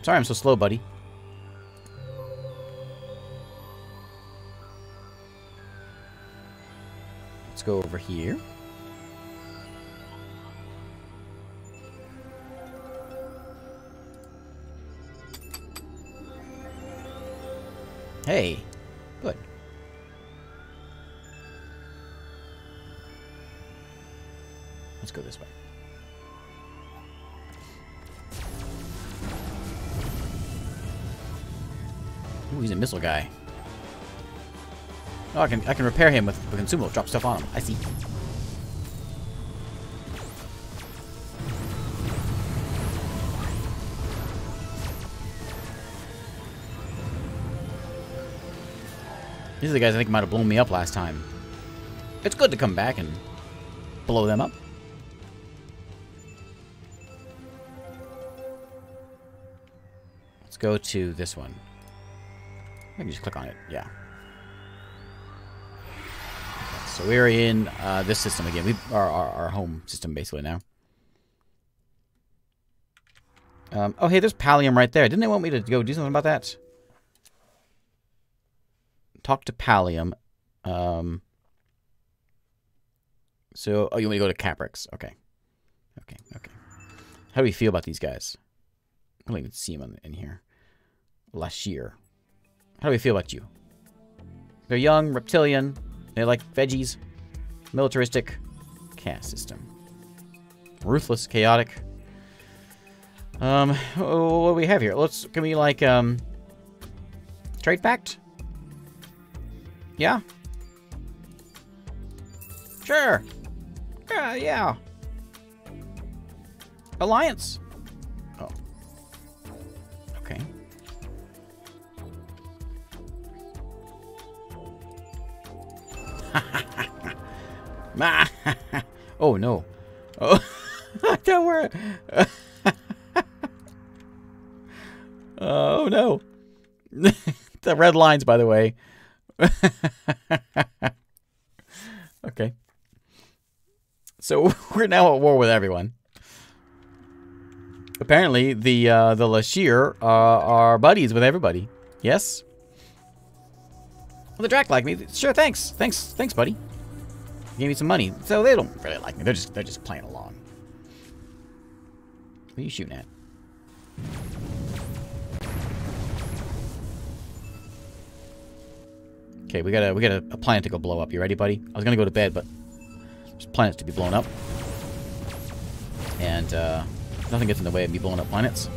Sorry I'm so slow, buddy. Let's go over here. Hey, good. Let's go this way. Ooh, he's a missile guy. Oh, I can I can repair him with the consumable. Drop stuff on him. I see. These are the guys I think might have blown me up last time. It's good to come back and blow them up. Let's go to this one. I can just click on it. Yeah. So we're in uh, this system again. We our, our our home system basically now. Um, oh, hey, there's Pallium right there. Didn't they want me to go do something about that? Talk to Pallium. Um, so, oh, you want me to go to Caprex? Okay. Okay, okay. How do we feel about these guys? I don't even see them in here. Lashir. How do we feel about you? They're young, reptilian. They like veggies. Militaristic. Caste system. Ruthless, chaotic. Um, what do we have here? Let's, can we like, um, trade pact? Yeah? Sure. Yeah, yeah. Alliance. Oh. Okay. oh no. Oh, don't worry. oh no. the red lines, by the way. okay. So we're now at war with everyone. Apparently, the uh, the Lashir uh, are buddies with everybody. Yes. Well, the Drak like me. Sure, thanks, thanks, thanks, buddy. Gave me some money, so they don't really like me. They're just they're just playing along. What are you shooting at? Okay, we got a we got a, a, planet to go blow up. You ready, buddy? I was gonna go to bed, but there's planets to be blown up, and uh, nothing gets in the way of me blowing up planets.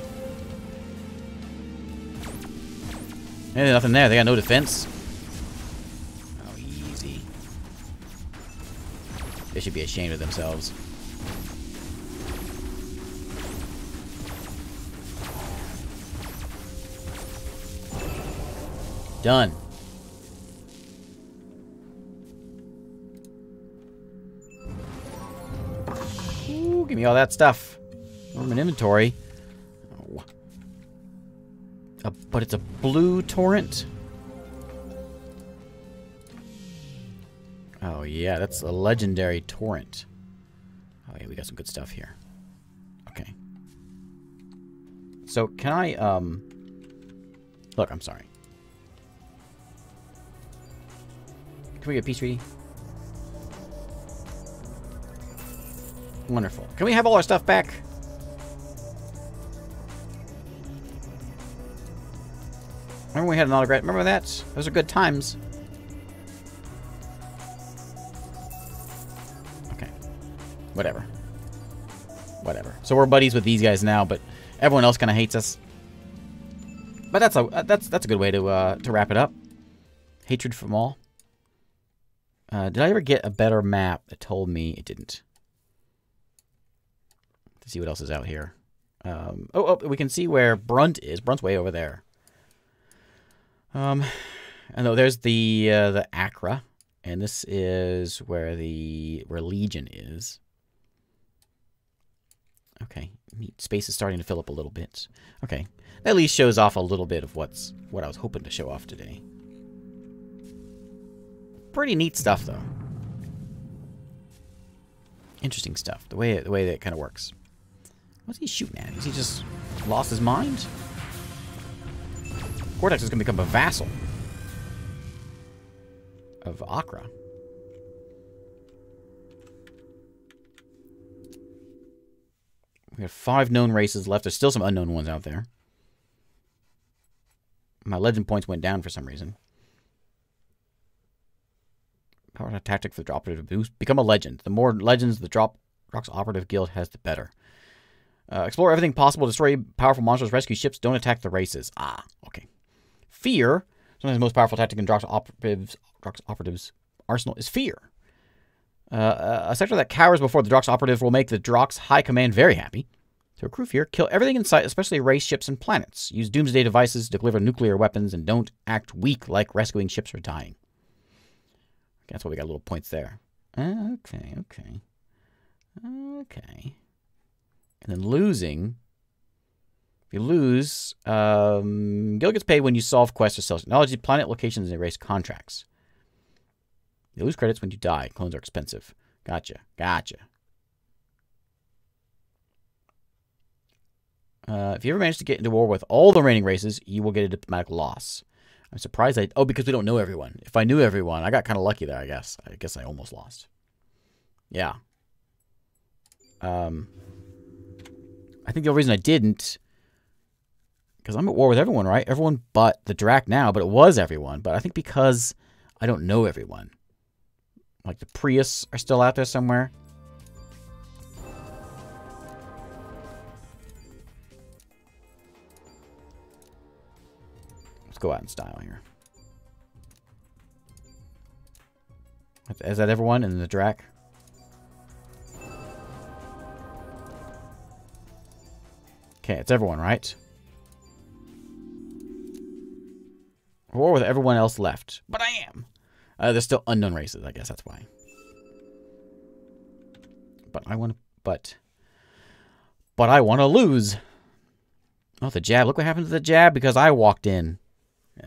Hey, nothing there. They got no defense. Oh, easy. They should be ashamed of themselves. Done. Give me all that stuff. From an inventory. Oh. A, but it's a blue torrent? Oh, yeah, that's a legendary torrent. Oh, yeah, we got some good stuff here. Okay. So, can I, um... Look, I'm sorry. Can we get peace treaty? Wonderful. Can we have all our stuff back? Remember we had an autograph? Remember that? Those are good times. Okay. Whatever. Whatever. So we're buddies with these guys now, but everyone else kind of hates us. But that's a that's that's a good way to uh, to wrap it up. Hatred from all. Uh, did I ever get a better map that told me it didn't? See what else is out here. Um, oh, oh, we can see where Brunt is. Brunt's way over there. Um, and though there's the uh, the Acra, and this is where the where Legion is. Okay, neat. Space is starting to fill up a little bit. Okay, that at least shows off a little bit of what's what I was hoping to show off today. Pretty neat stuff, though. Interesting stuff. The way the way that kind of works. What's he shooting at? Is he just lost his mind? Cortex is going to become a vassal of Akra. We have five known races left. There's still some unknown ones out there. My legend points went down for some reason. Power tactic for the operative boost. Become a legend. The more legends the drop Drox operative guild has, the better. Uh, explore everything possible, destroy powerful monsters, rescue ships, don't attack the races. Ah, okay. Fear, sometimes the most powerful tactic in Drox operatives, Drox operatives arsenal is fear. Uh, a sector that cowers before the Drox operative will make the Drox high command very happy. To recruit fear, kill everything in sight, especially race ships and planets. Use doomsday devices to deliver nuclear weapons, and don't act weak like rescuing ships or dying. Okay, that's why we got little points there. Okay, okay. Okay and then losing. If you lose, um, Gil gets paid when you solve quests or sell technology, planet locations, and erase contracts. You lose credits when you die. Clones are expensive. Gotcha. Gotcha. Uh, if you ever manage to get into war with all the reigning races, you will get a diplomatic loss. I'm surprised I... Oh, because we don't know everyone. If I knew everyone, I got kind of lucky there, I guess. I guess I almost lost. Yeah. Um, I think the only reason I didn't... Because I'm at war with everyone, right? Everyone but the Drak now, but it was everyone. But I think because I don't know everyone. Like the Prius are still out there somewhere. Let's go out in style here. Is that everyone in the Drak? Okay, it's everyone, right? War with everyone else left. But I am. Uh, there's still unknown races, I guess that's why. But I want to... But... But I want to lose. Oh, the jab. Look what happened to the jab because I walked in.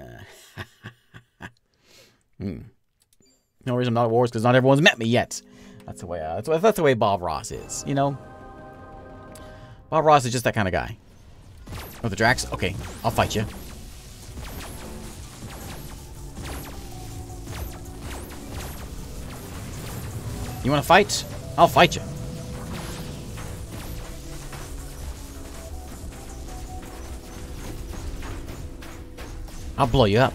hmm. No reason I'm not at wars because not everyone's met me yet. That's the way. Uh, that's, that's the way Bob Ross is. You know. Bob Ross is just that kind of guy. Oh, the Draks. Okay, I'll fight you. You want to fight? I'll fight you. I'll blow you up.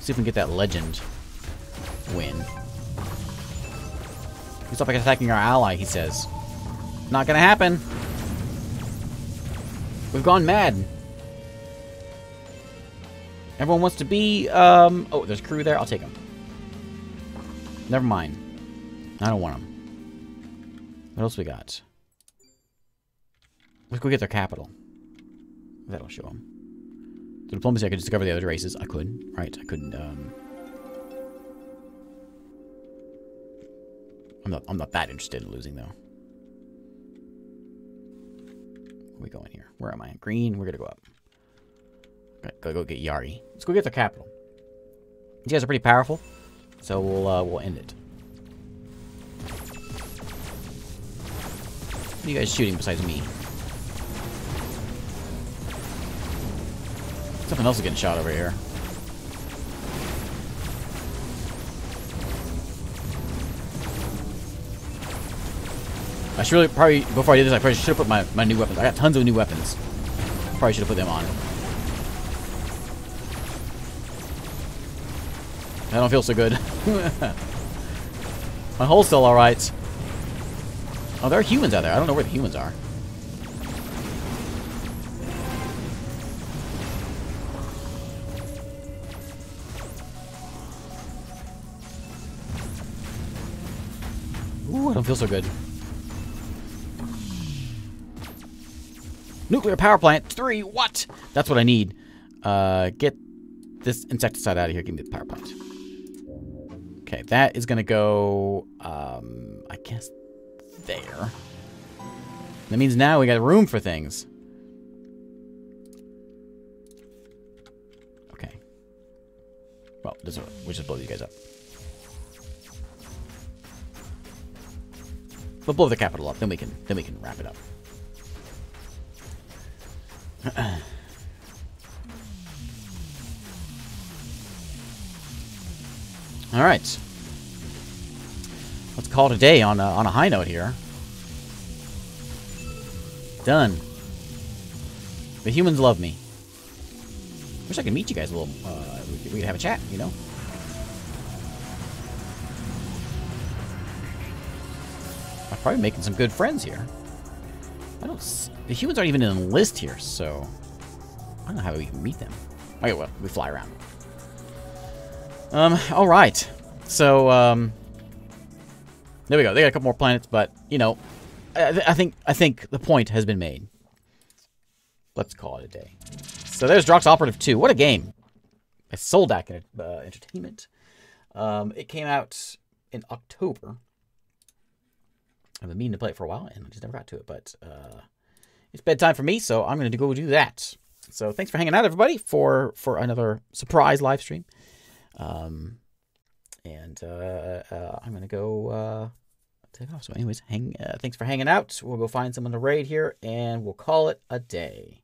See if we can get that legend win. He's up like attacking our ally, he says. Not gonna happen. We've gone mad. Everyone wants to be, um... Oh, there's crew there. I'll take them. Never mind. I don't want them. What else we got? Let's go get their capital. That'll show them. The diplomacy, I could discover the other races. I could, right? I couldn't, um... I'm not, I'm not that interested in losing, though. Where go in here? Where am I? Green, we're gonna go up. Gotta go get Yari. Let's go get the capital. These guys are pretty powerful, so we'll, uh, we'll end it. What are you guys shooting besides me? Something else is getting shot over here. I should really probably before I did this I probably should have put my, my new weapons. I got tons of new weapons. Probably should have put them on. I don't feel so good. my hole's still alright. Oh, there are humans out there. I don't know where the humans are. Ooh, I don't feel so good. Nuclear power plant. Three. What? That's what I need. Uh, get this insecticide out of here. Give me the power plant. Okay, that is going to go, um, I guess, there. That means now we got room for things. Okay. Well, this, we just blow you guys up. We'll blow the capital up, then we can then we can wrap it up. All right. Let's call it a day on a, on a high note here. Done. The humans love me. Wish I could meet you guys a little. Uh, we, could, we could have a chat, you know. I'm probably making some good friends here. I don't. The humans aren't even in the list here, so I don't know how we can meet them. Okay, well, we fly around. Um. All right. So um. There we go. They got a couple more planets, but you know, I, I think I think the point has been made. Let's call it a day. So there's Drox Operative 2. What a game! I Soldak uh, Entertainment. Um, it came out in October. I've been meaning to play it for a while, and I just never got to it. But uh, it's bedtime for me, so I'm going to go do that. So thanks for hanging out, everybody, for for another surprise live stream. Um, And uh, uh, I'm gonna go uh, take off. So, anyways, hang. Uh, thanks for hanging out. We'll go find someone to raid here, and we'll call it a day.